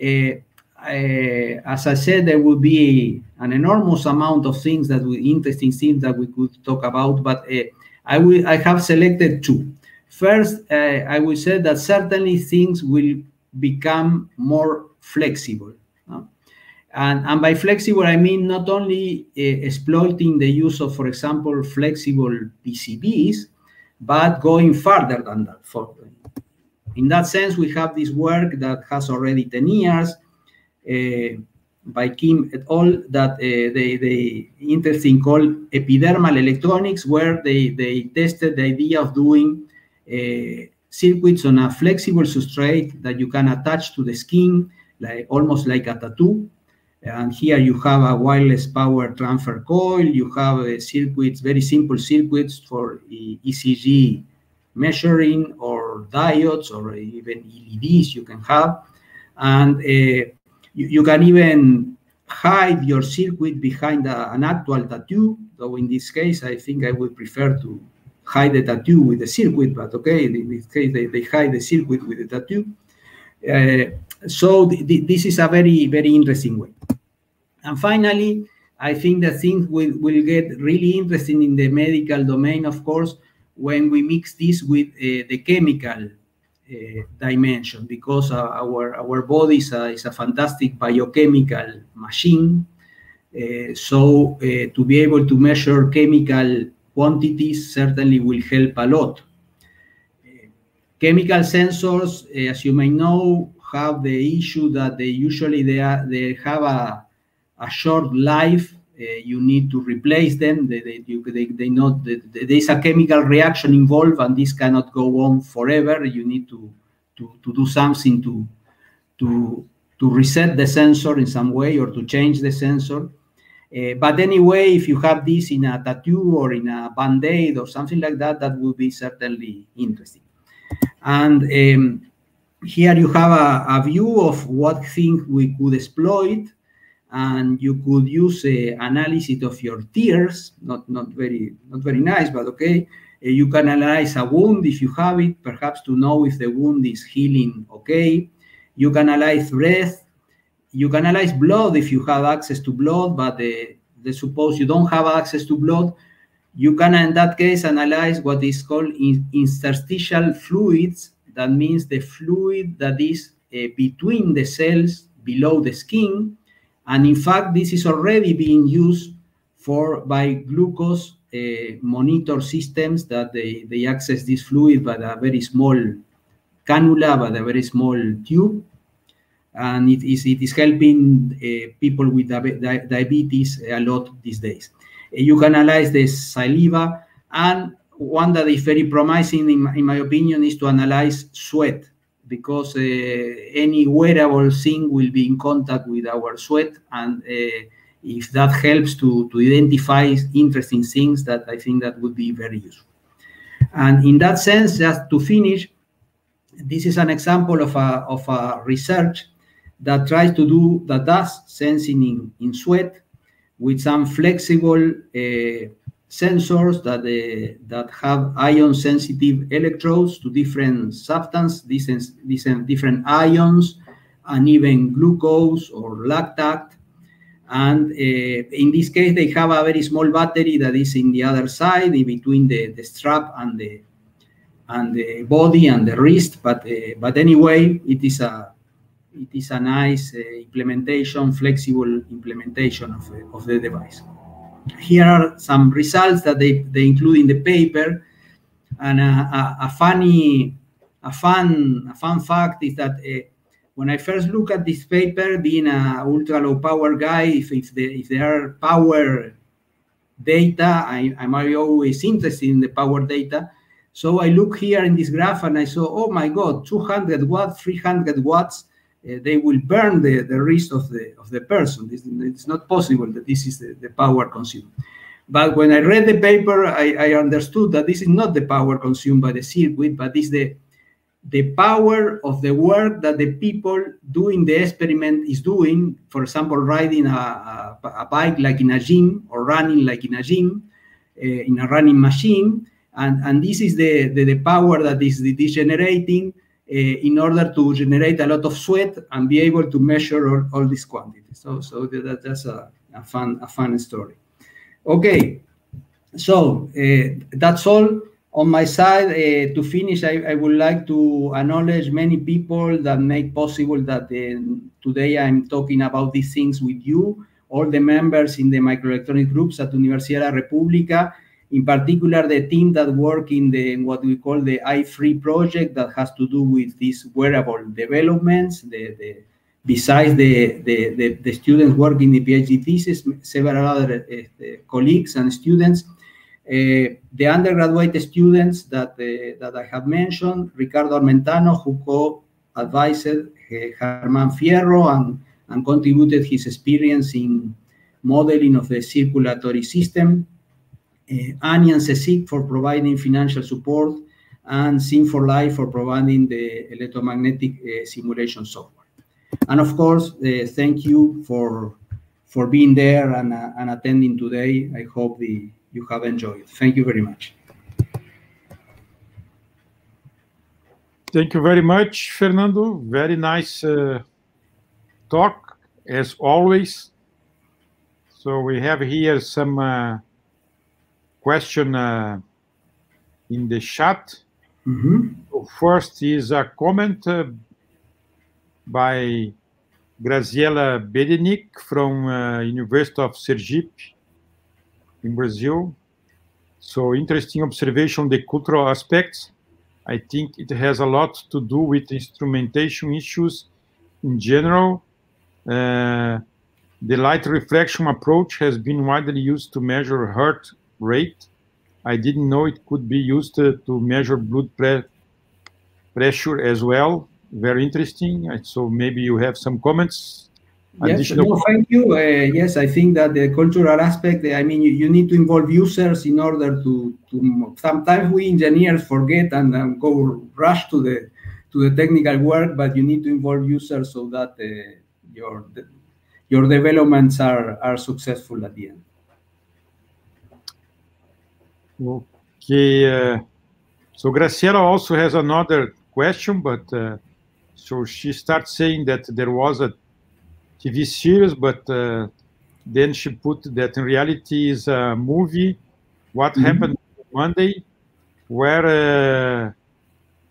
Speaker 2: as I said, there will be an enormous amount of things that we interesting things that we could talk about, but uh, I will I have selected two. First, I will say that certainly things will become more flexible. And, and by flexible, I mean not only uh, exploiting the use of, for example, flexible PCBs, but going further than that. For, in that sense, we have this work that has already 10 years uh, by Kim et al. that uh, they, they interesting called epidermal electronics, where they, they tested the idea of doing uh, circuits on a flexible substrate that you can attach to the skin, like almost like a tattoo. And here you have a wireless power transfer coil. You have uh, circuits, very simple circuits for ECG measuring or diodes or even LEDs you can have. And uh, you, you can even hide your circuit behind a, an actual tattoo, though in this case, I think I would prefer to hide the tattoo with the circuit, but okay, in this case, they, they hide the circuit with the tattoo. Uh, so th th this is a very, very interesting way. And finally, I think that things will, will get really interesting in the medical domain, of course, when we mix this with uh, the chemical uh, dimension because uh, our our body is a, is a fantastic biochemical machine. Uh, so to be able to measure chemical quantities certainly will help a lot. chemical sensors, as you may know, have the issue that they usually they, are, they have a, a short life uh, you need to replace them. They, they, you, they, they not, they, there's a chemical reaction involved and this cannot go on forever. You need to, to, to do something to, to, to reset the sensor in some way or to change the sensor. Uh, but anyway, if you have this in a tattoo or in a band-aid or something like that, that would be certainly interesting. And um, here you have a, a, view of what things we could exploit and you could use a analysis of your tears not not very not very nice but okay. Uh, you can analyze a wound if you have it perhaps to know if the wound is healing okay. You can analyze breath. You can analyze blood if you have access to blood but the, the suppose you don't have access to blood. You can in that case analyze what is called in, interstitial fluids. That means the fluid that is uh, between the cells below the skin. And in fact, this is already being used for by glucose uh, monitor systems that they, they access this fluid by a very small cannula, by a very small tube. And it is, it is helping uh, people with di diabetes a lot these days. Uh, you can analyze the saliva and one that is very promising, in my, in my opinion, is to analyze sweat because uh, any wearable thing will be in contact with our sweat. And uh, if that helps to, to identify interesting things, that I think that would be very useful. And in that sense, just to finish, this is an example of a, of a research that tries to do the dust sensing in, in sweat with some flexible uh, sensors that, uh, that have ion sensitive electrodes to different substances, different, different ions, and even glucose or lactate. And uh, in this case, they have a very small battery that is in the other side, in between the, the strap and the and the body and the wrist. But uh, but anyway, it is a it is a nice uh, implementation, flexible implementation of, of the device here are some results that they, they include in the paper. And a, a, a funny, a fun, a fun fact is that uh, when I first look at this paper, being a ultra low power guy, if, if, the, if there are power data, I, I'm always interested in the power data. So I look here in this graph and I saw, oh my God, 200 watts, 300 watts uh, they will burn the, the wrist of the of the person. It's, it's not possible that this is the, the power consumed. But when I read the paper, I, I, understood that this is not the power consumed by the circuit, but is the the power of the work that the people doing the experiment is doing. For example, riding a, a, a bike like in a gym or running like in a gym, uh, in a running machine. And, and this is the, the, the power that is degenerating in order to generate a lot of sweat and be able to measure all, all these quantities. So, so that, that's a, a, fun, a fun story. Okay, so uh, that's all on my side. Uh, to finish, I, I, would like to acknowledge many people that make possible that today I'm talking about these things with you, all the members in the microelectronic groups at Universidad de la República, in particular the team that work in the in what we call the i3 project that has to do with these wearable developments the, the besides the, the, the, the, students working in the PhD thesis, several other uh, colleagues and students. Uh, the undergraduate students that, uh, that I have mentioned, Ricardo Armentano, who co-advised Germán Fierro and, and contributed his experience in modeling of the circulatory system, uh, ANII and CSIC for providing financial support, and Sim4Life for providing the electromagnetic uh, simulation software. And of course, uh, thank you for for being there and, and attending today. I hope the, you have enjoyed. Thank you very much.
Speaker 1: Thank you very much, Fernando. Very nice uh, talk, as always. So we have here some uh, question uh, in the chat.
Speaker 2: Mm -hmm.
Speaker 1: First is a comment uh, by Graciela Bedenik from uh, University of Sergipe in Brazil. So interesting observation on the cultural aspects. I think it has a lot to do with instrumentation issues in general. Uh, the light reflection approach has been widely used to measure heart rate. I didn't know it could be used to, to measure blood pre pressure as well. Very interesting. So maybe you have some comments.
Speaker 2: Yes, no, thank you. Uh, yes, I think that the cultural aspect, I mean, you, you, need to involve users in order to, to sometimes we engineers forget and um, go rush to the to the technical work, but you need to involve users so that uh, your your developments are are successful at the end.
Speaker 1: Okay. Uh, so Graciela also has another question, but uh, so she starts saying that there was a TV series, but uh, then she put that in reality is a movie. What mm -hmm. happened Monday, where uh,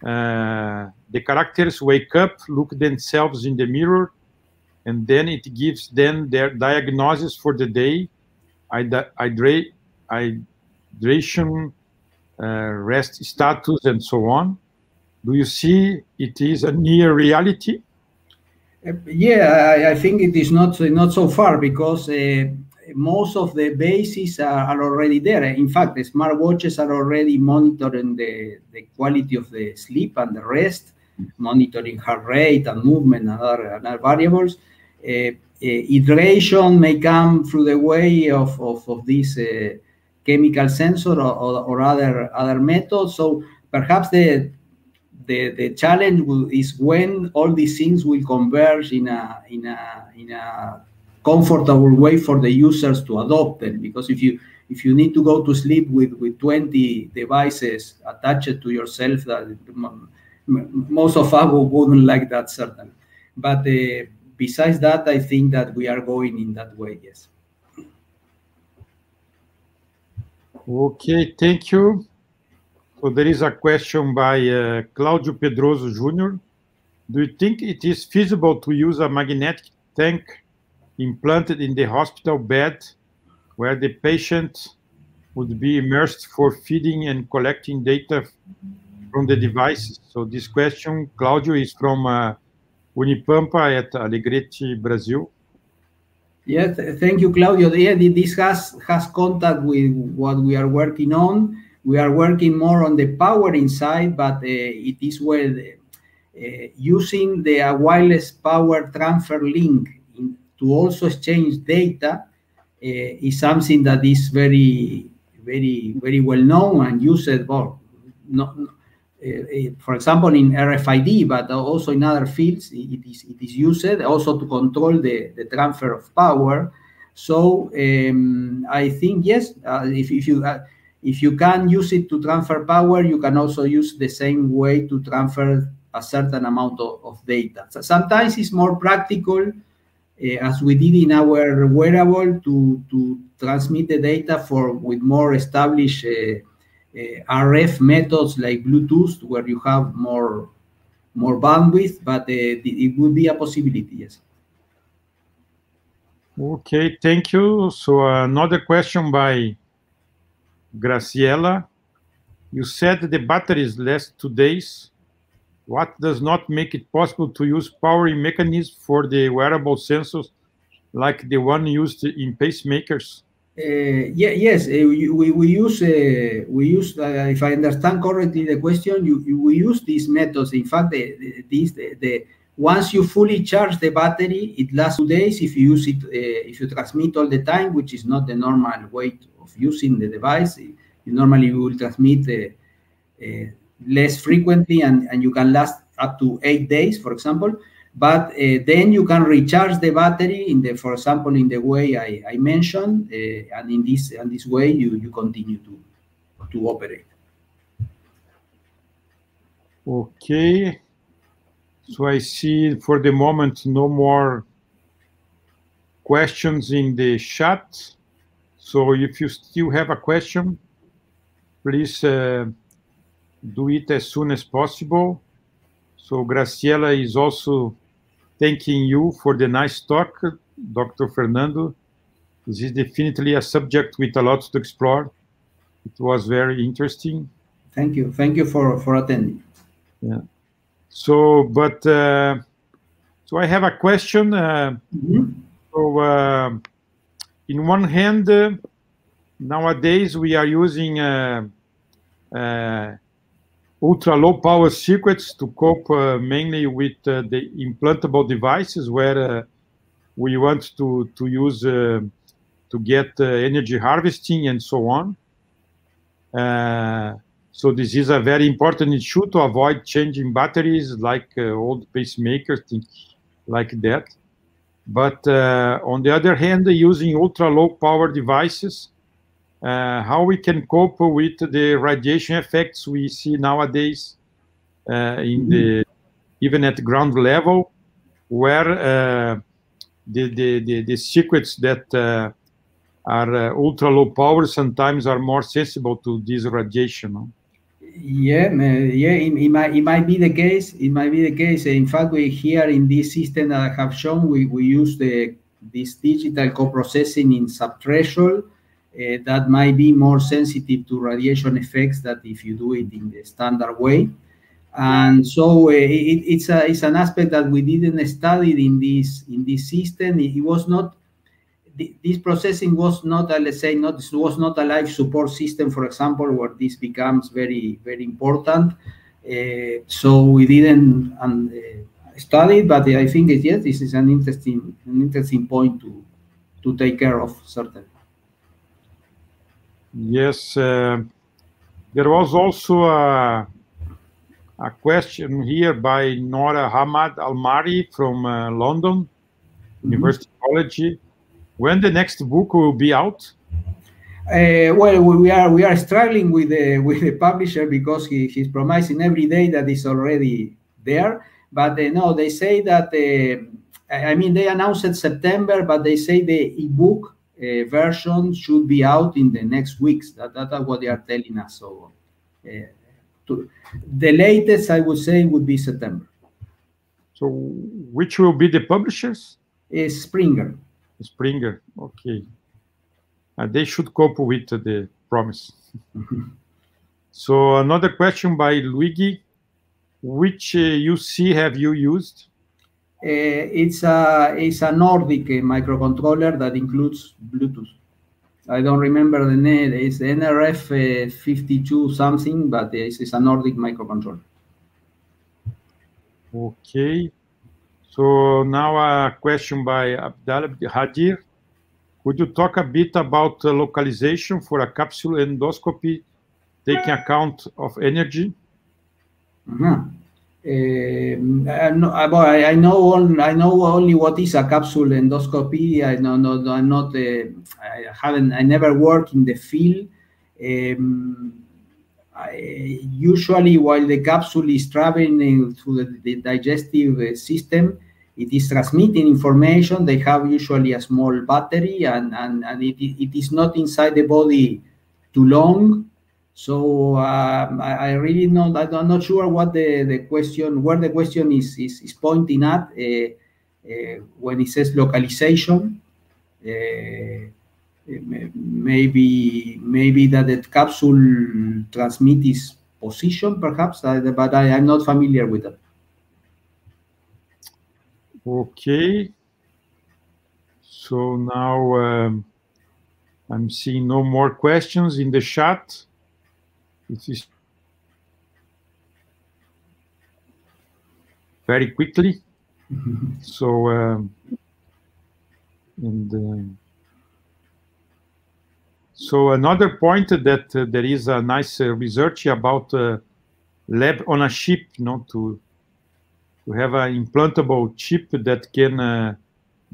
Speaker 1: uh, the characters wake up, look themselves in the mirror, and then it gives them their diagnosis for the day, hydration, uh, rest status, and so on. Do you see it is a near reality?
Speaker 2: Uh, yeah, I, I, think it is not not so far because uh, most of the bases are, are, already there. In fact, the smartwatches are already monitoring the, the quality of the sleep and the rest, monitoring heart rate and movement and other, and other variables. Uh, uh, iteration may come through the way of, of, of this uh, chemical sensor or, or, or, other other methods. So perhaps the the, the challenge is when all these things will converge in a in a in a comfortable way for the users to adopt them. Because if you if you need to go to sleep with with 20 devices attached to yourself, that most of us wouldn't like that certainly. But uh, besides that, I think that we are going in that way. Yes.
Speaker 1: Okay, thank you. So there is a question by uh, Claudio Pedroso Jr. Do you think it is feasible to use a magnetic tank implanted in the hospital bed where the patient would be immersed for feeding and collecting data from the devices? So this question, Claudio, is from uh, Unipampa at Alegrete, Brazil.
Speaker 2: Yes, thank you, Claudio. Yeah, this has, has contact with what we are working on we are working more on the power inside, but uh, it is well uh, using the wireless power transfer link in, to also exchange data is something that is very, very, very well known and used. Well, uh, for example, in RFID, but also in other fields, it is, it is used also to control the, the transfer of power. So um, I think, yes, uh, if, if you, uh, if you can use it to transfer power, you can also use the same way to transfer a certain amount of, of data. So sometimes it's more practical, uh, as we did in our wearable, to, to transmit the data for with more established uh, Uh, RF methods like Bluetooth, where you have more more bandwidth, but uh, it would be a possibility, yes.
Speaker 1: Okay, thank you. So another question by Graciela, you said the batteries last two days. What does not make it possible to use powering mechanisms for the wearable sensors like the one used in pacemakers?
Speaker 2: Uh, yeah, yes, uh, we, we use uh, we use uh, if I understand correctly the question, you, you, we use these methods. In fact, the, the, these the, the once you fully charge the battery, it lasts two days. If you use it, uh, if you transmit all the time, which is not the normal way of using the device. You normally you will transmit uh, uh, less frequently and, and you can last up to eight days, for example. But uh, then you can recharge the battery in the, for example, in the way I, I mentioned, and in this and this way you, you continue to to operate.
Speaker 1: Okay. So I see for the moment no more questions in the chat. So if you still have a question, please uh, do it as soon as possible. So Graciela is also thanking you for the nice talk, Dr. Fernando. This is definitely a subject with a lot to explore. It was very interesting.
Speaker 2: Thank you. Thank you for, for attending.
Speaker 1: Yeah. So, but, uh, so I have a question. Uh, mm -hmm. So, uh, in one hand, uh, nowadays we are using uh, uh, ultra low power circuits to cope uh, mainly with uh, the implantable devices where uh, we want to, to use uh, to get energy harvesting and so on. So this is a very important issue to avoid changing batteries like uh, old pacemakers, things like that. But uh, on the other hand, using ultra low power devices, uh, how we can cope with the radiation effects we see nowadays uh, in the even at ground level, where uh, the, the, the, the secrets that uh, are ultra low power sometimes are more sensible to this radiation.
Speaker 2: Yeah, yeah, it, it, might it might be the case. It might be the case. In fact, we here in this system that I have shown, we, we use the this digital co-processing in subthreshold. Uh, that might be more sensitive to radiation effects than if you do it in the standard way. And so uh, it, it's a it's an aspect that we didn't study in this in this system. It, it was not this processing was not, uh, let's say, not this was not a life support system, for example, where this becomes very, very important. Uh, so we didn't um, uh, study, but I think yes, this is an interesting, an interesting point to to take care of certainly.
Speaker 1: Yes, uh, there was also a, a question here by Nora Hamad Almari from uh, London mm -hmm. University College when the next book will be out?
Speaker 2: Uh, well, we are we are struggling with the with the publisher because he, he's promising every day that it's already there. But uh, no, they say that uh, I mean they announced it September, but they say the ebook version should be out in the next weeks. That that's what they are telling us. So, uh, to, the latest I would say would be September.
Speaker 1: So, which will be the publishers?
Speaker 2: Is Springer.
Speaker 1: Springer, okay. Uh, they should cope with the promise. so another question by Luigi. Which uh, UC have you used?
Speaker 2: Uh, it's a it's a Nordic microcontroller that includes Bluetooth. I don't remember the name. It's NRF uh, 52 something, but it's, it's a Nordic microcontroller.
Speaker 1: Okay. So now a question by Abdallah Hadir. Could you talk a bit about localization for a capsule endoscopy taking account of energy?
Speaker 2: Mm -hmm. Uh, I, know, I, know I know only what is a capsule endoscopy. I know, no, I'm not. Uh, I haven't. I never worked in the field. Um, I, usually, while the capsule is traveling through the, the digestive system, it is transmitting information. They have usually a small battery, and, and, and it, it is not inside the body too long. So um, I, I, really not. I'm not sure what the, the question, where the question is is, is pointing at uh, uh, when it says localization. Uh, maybe maybe that the capsule transmit its position, perhaps, but I, am not familiar with that.
Speaker 1: Okay. So now um, I'm seeing no more questions in the chat. It is very quickly. so um, and uh, so another point that uh, there is a nice uh, research about uh, lab on a chip, you know, to to have an implantable chip that can uh,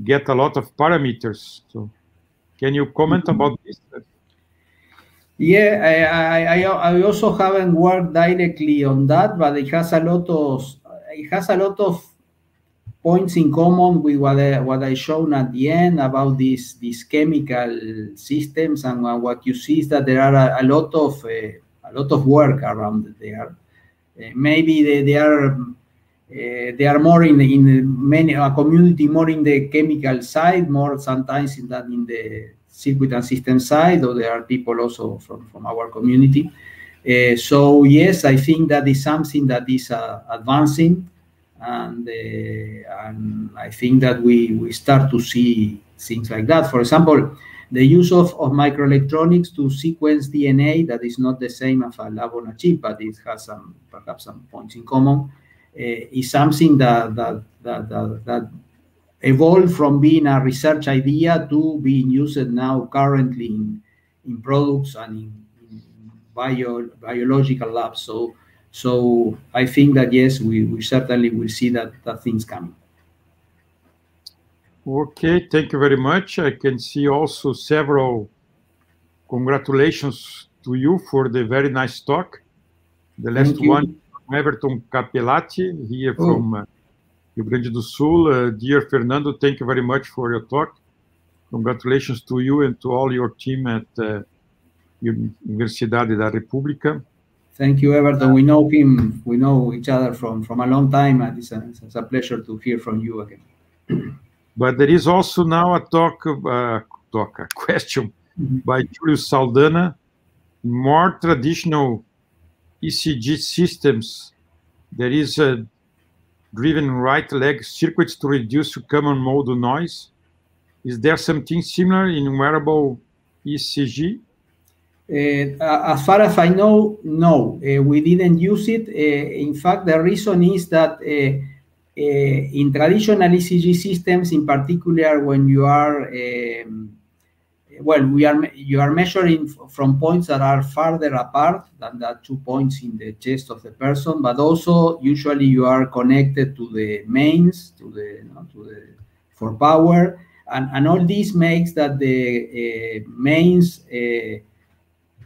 Speaker 1: get a lot of parameters. So, can you comment mm-hmm. about this?
Speaker 2: Yeah, I, I, I also haven't worked directly on that, but it has a lot of it has a lot of points in common with what I, what I shown at the end about these these chemical systems and what you see is that there are a, a lot of uh, a lot of work around there. Uh, maybe they, they are uh, they are more in in many a community more in the chemical side, more sometimes in that in the circuit and system side, or there are people also from from our community. Uh, so yes, I think that is something that is uh, advancing and uh, and I think that we we start to see things like that. For example, the use of, of microelectronics to sequence DNA that is not the same as a lab on a chip, but it has some perhaps some points in common, uh, is something that that, that that that evolved from being a research idea to being used now currently in, in products and in, in bio, biological labs. So, so I think that yes, we, we certainly will see that, that things coming.
Speaker 1: Okay, thank you very much. I can see also several congratulations to you for the very nice talk. The last one, from Everton Capelati, here oh. from uh, Rio Grande do Sul. Uh, dear Fernando, thank you very much for your talk. Congratulations to you and to all your team at uh, Universidade da República.
Speaker 2: Thank you, Everton. We know him. We know each other from, from a long time, and it's a, it's a pleasure to hear from you again.
Speaker 1: But there is also now a talk, uh, talk a question mm -hmm. by Julius Saldana. More traditional ECG systems, there is a driven right leg circuits to reduce common mode noise. Is there something similar in wearable ECG?
Speaker 2: Uh, as far as I know, no, uh, we didn't use it. Uh, in fact, the reason is that uh, uh, in traditional ECG systems, in particular, when you are um, well, we are you are measuring from points that are farther apart than the two points in the chest of the person, but also usually you are connected to the mains, to the you know, to the for power, and and all this makes that the uh, mains uh,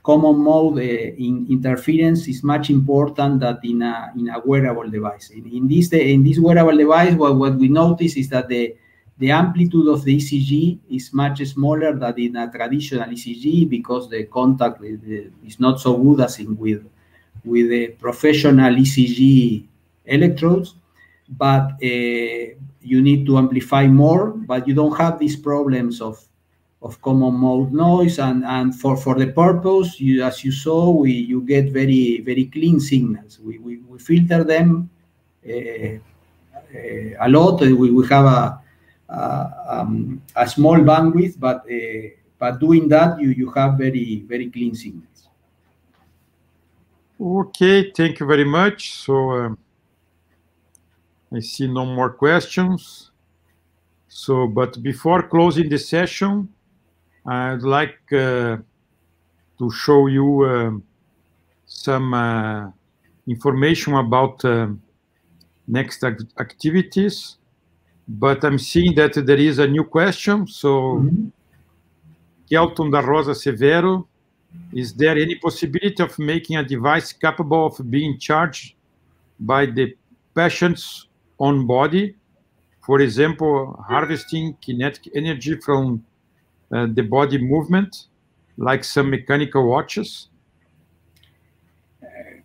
Speaker 2: common mode uh, in interference is much important that in a in a wearable device. In, in this in this wearable device, what, what we notice is that the the amplitude of the ECG is much smaller than in a traditional ECG because the contact is not so good as in with with the professional ECG electrodes. But uh, you need to amplify more, but you don't have these problems of of common mode noise. And and for for the purpose you as you saw we you get very very clean signals. We we, we filter them uh, uh, a lot. We, we have a um, a small bandwidth, but uh, but doing that, you you have very very clean signals.
Speaker 1: Okay, thank you very much. So um, I see no more questions. So, but before closing the session, I'd like uh, to show you uh, some uh, information about uh, next act activities but I'm seeing that there is a new question. So, mm-hmm. Kelton da Rosa Severo, is there any possibility of making a device capable of being charged by the patient's own body? For example, harvesting kinetic energy from uh, the body movement, like some mechanical watches?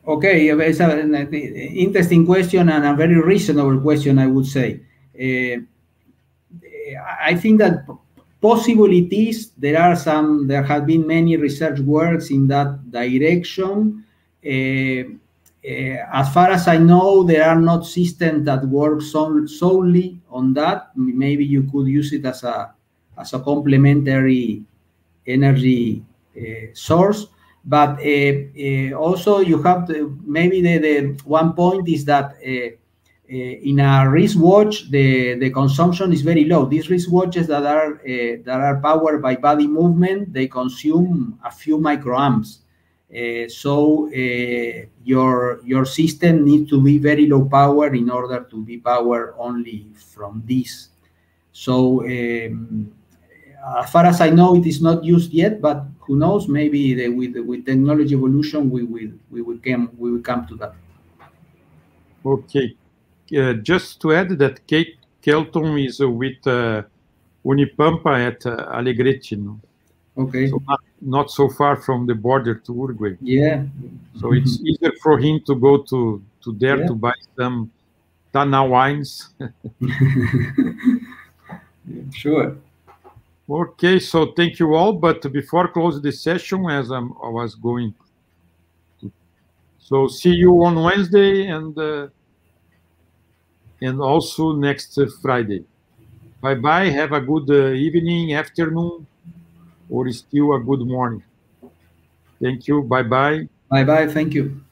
Speaker 2: Okay, it's an interesting question and a very reasonable question, I would say. Uh, I think that possible it is. There are some. There have been many research works in that direction. Uh, as far as I know, there are not systems that work so, solely on that. Maybe you could use it as a as a complementary energy uh, source. But uh, uh, also, you have to, maybe the, the one point is that in a wristwatch, the, the consumption is very low. These wristwatches that are uh, that are powered by body movement, they consume a few microamps. Uh, so your your system needs to be very low power in order to be powered only from this. So um, as far as I know, it is not used yet, but who knows? Maybe the, with with technology evolution, we will we will come we will come to that.
Speaker 1: Okay, uh, just to add that Kate Kelton is with uh, Unipampa at uh, Alegrete. No?
Speaker 2: Okay.
Speaker 1: So not, not, so far from the border to Uruguay.
Speaker 2: Yeah.
Speaker 1: So it's easier for him to go to, to there yeah. to buy some Tannat wines.
Speaker 2: sure.
Speaker 1: Okay, so thank you all. But before close the session, as I'm, i was going, to, so see you on Wednesday and. Uh, and also next Friday. Bye bye. Have a good uh, evening, afternoon, or still a good morning. Thank you. Bye bye.
Speaker 2: Bye bye. Thank you.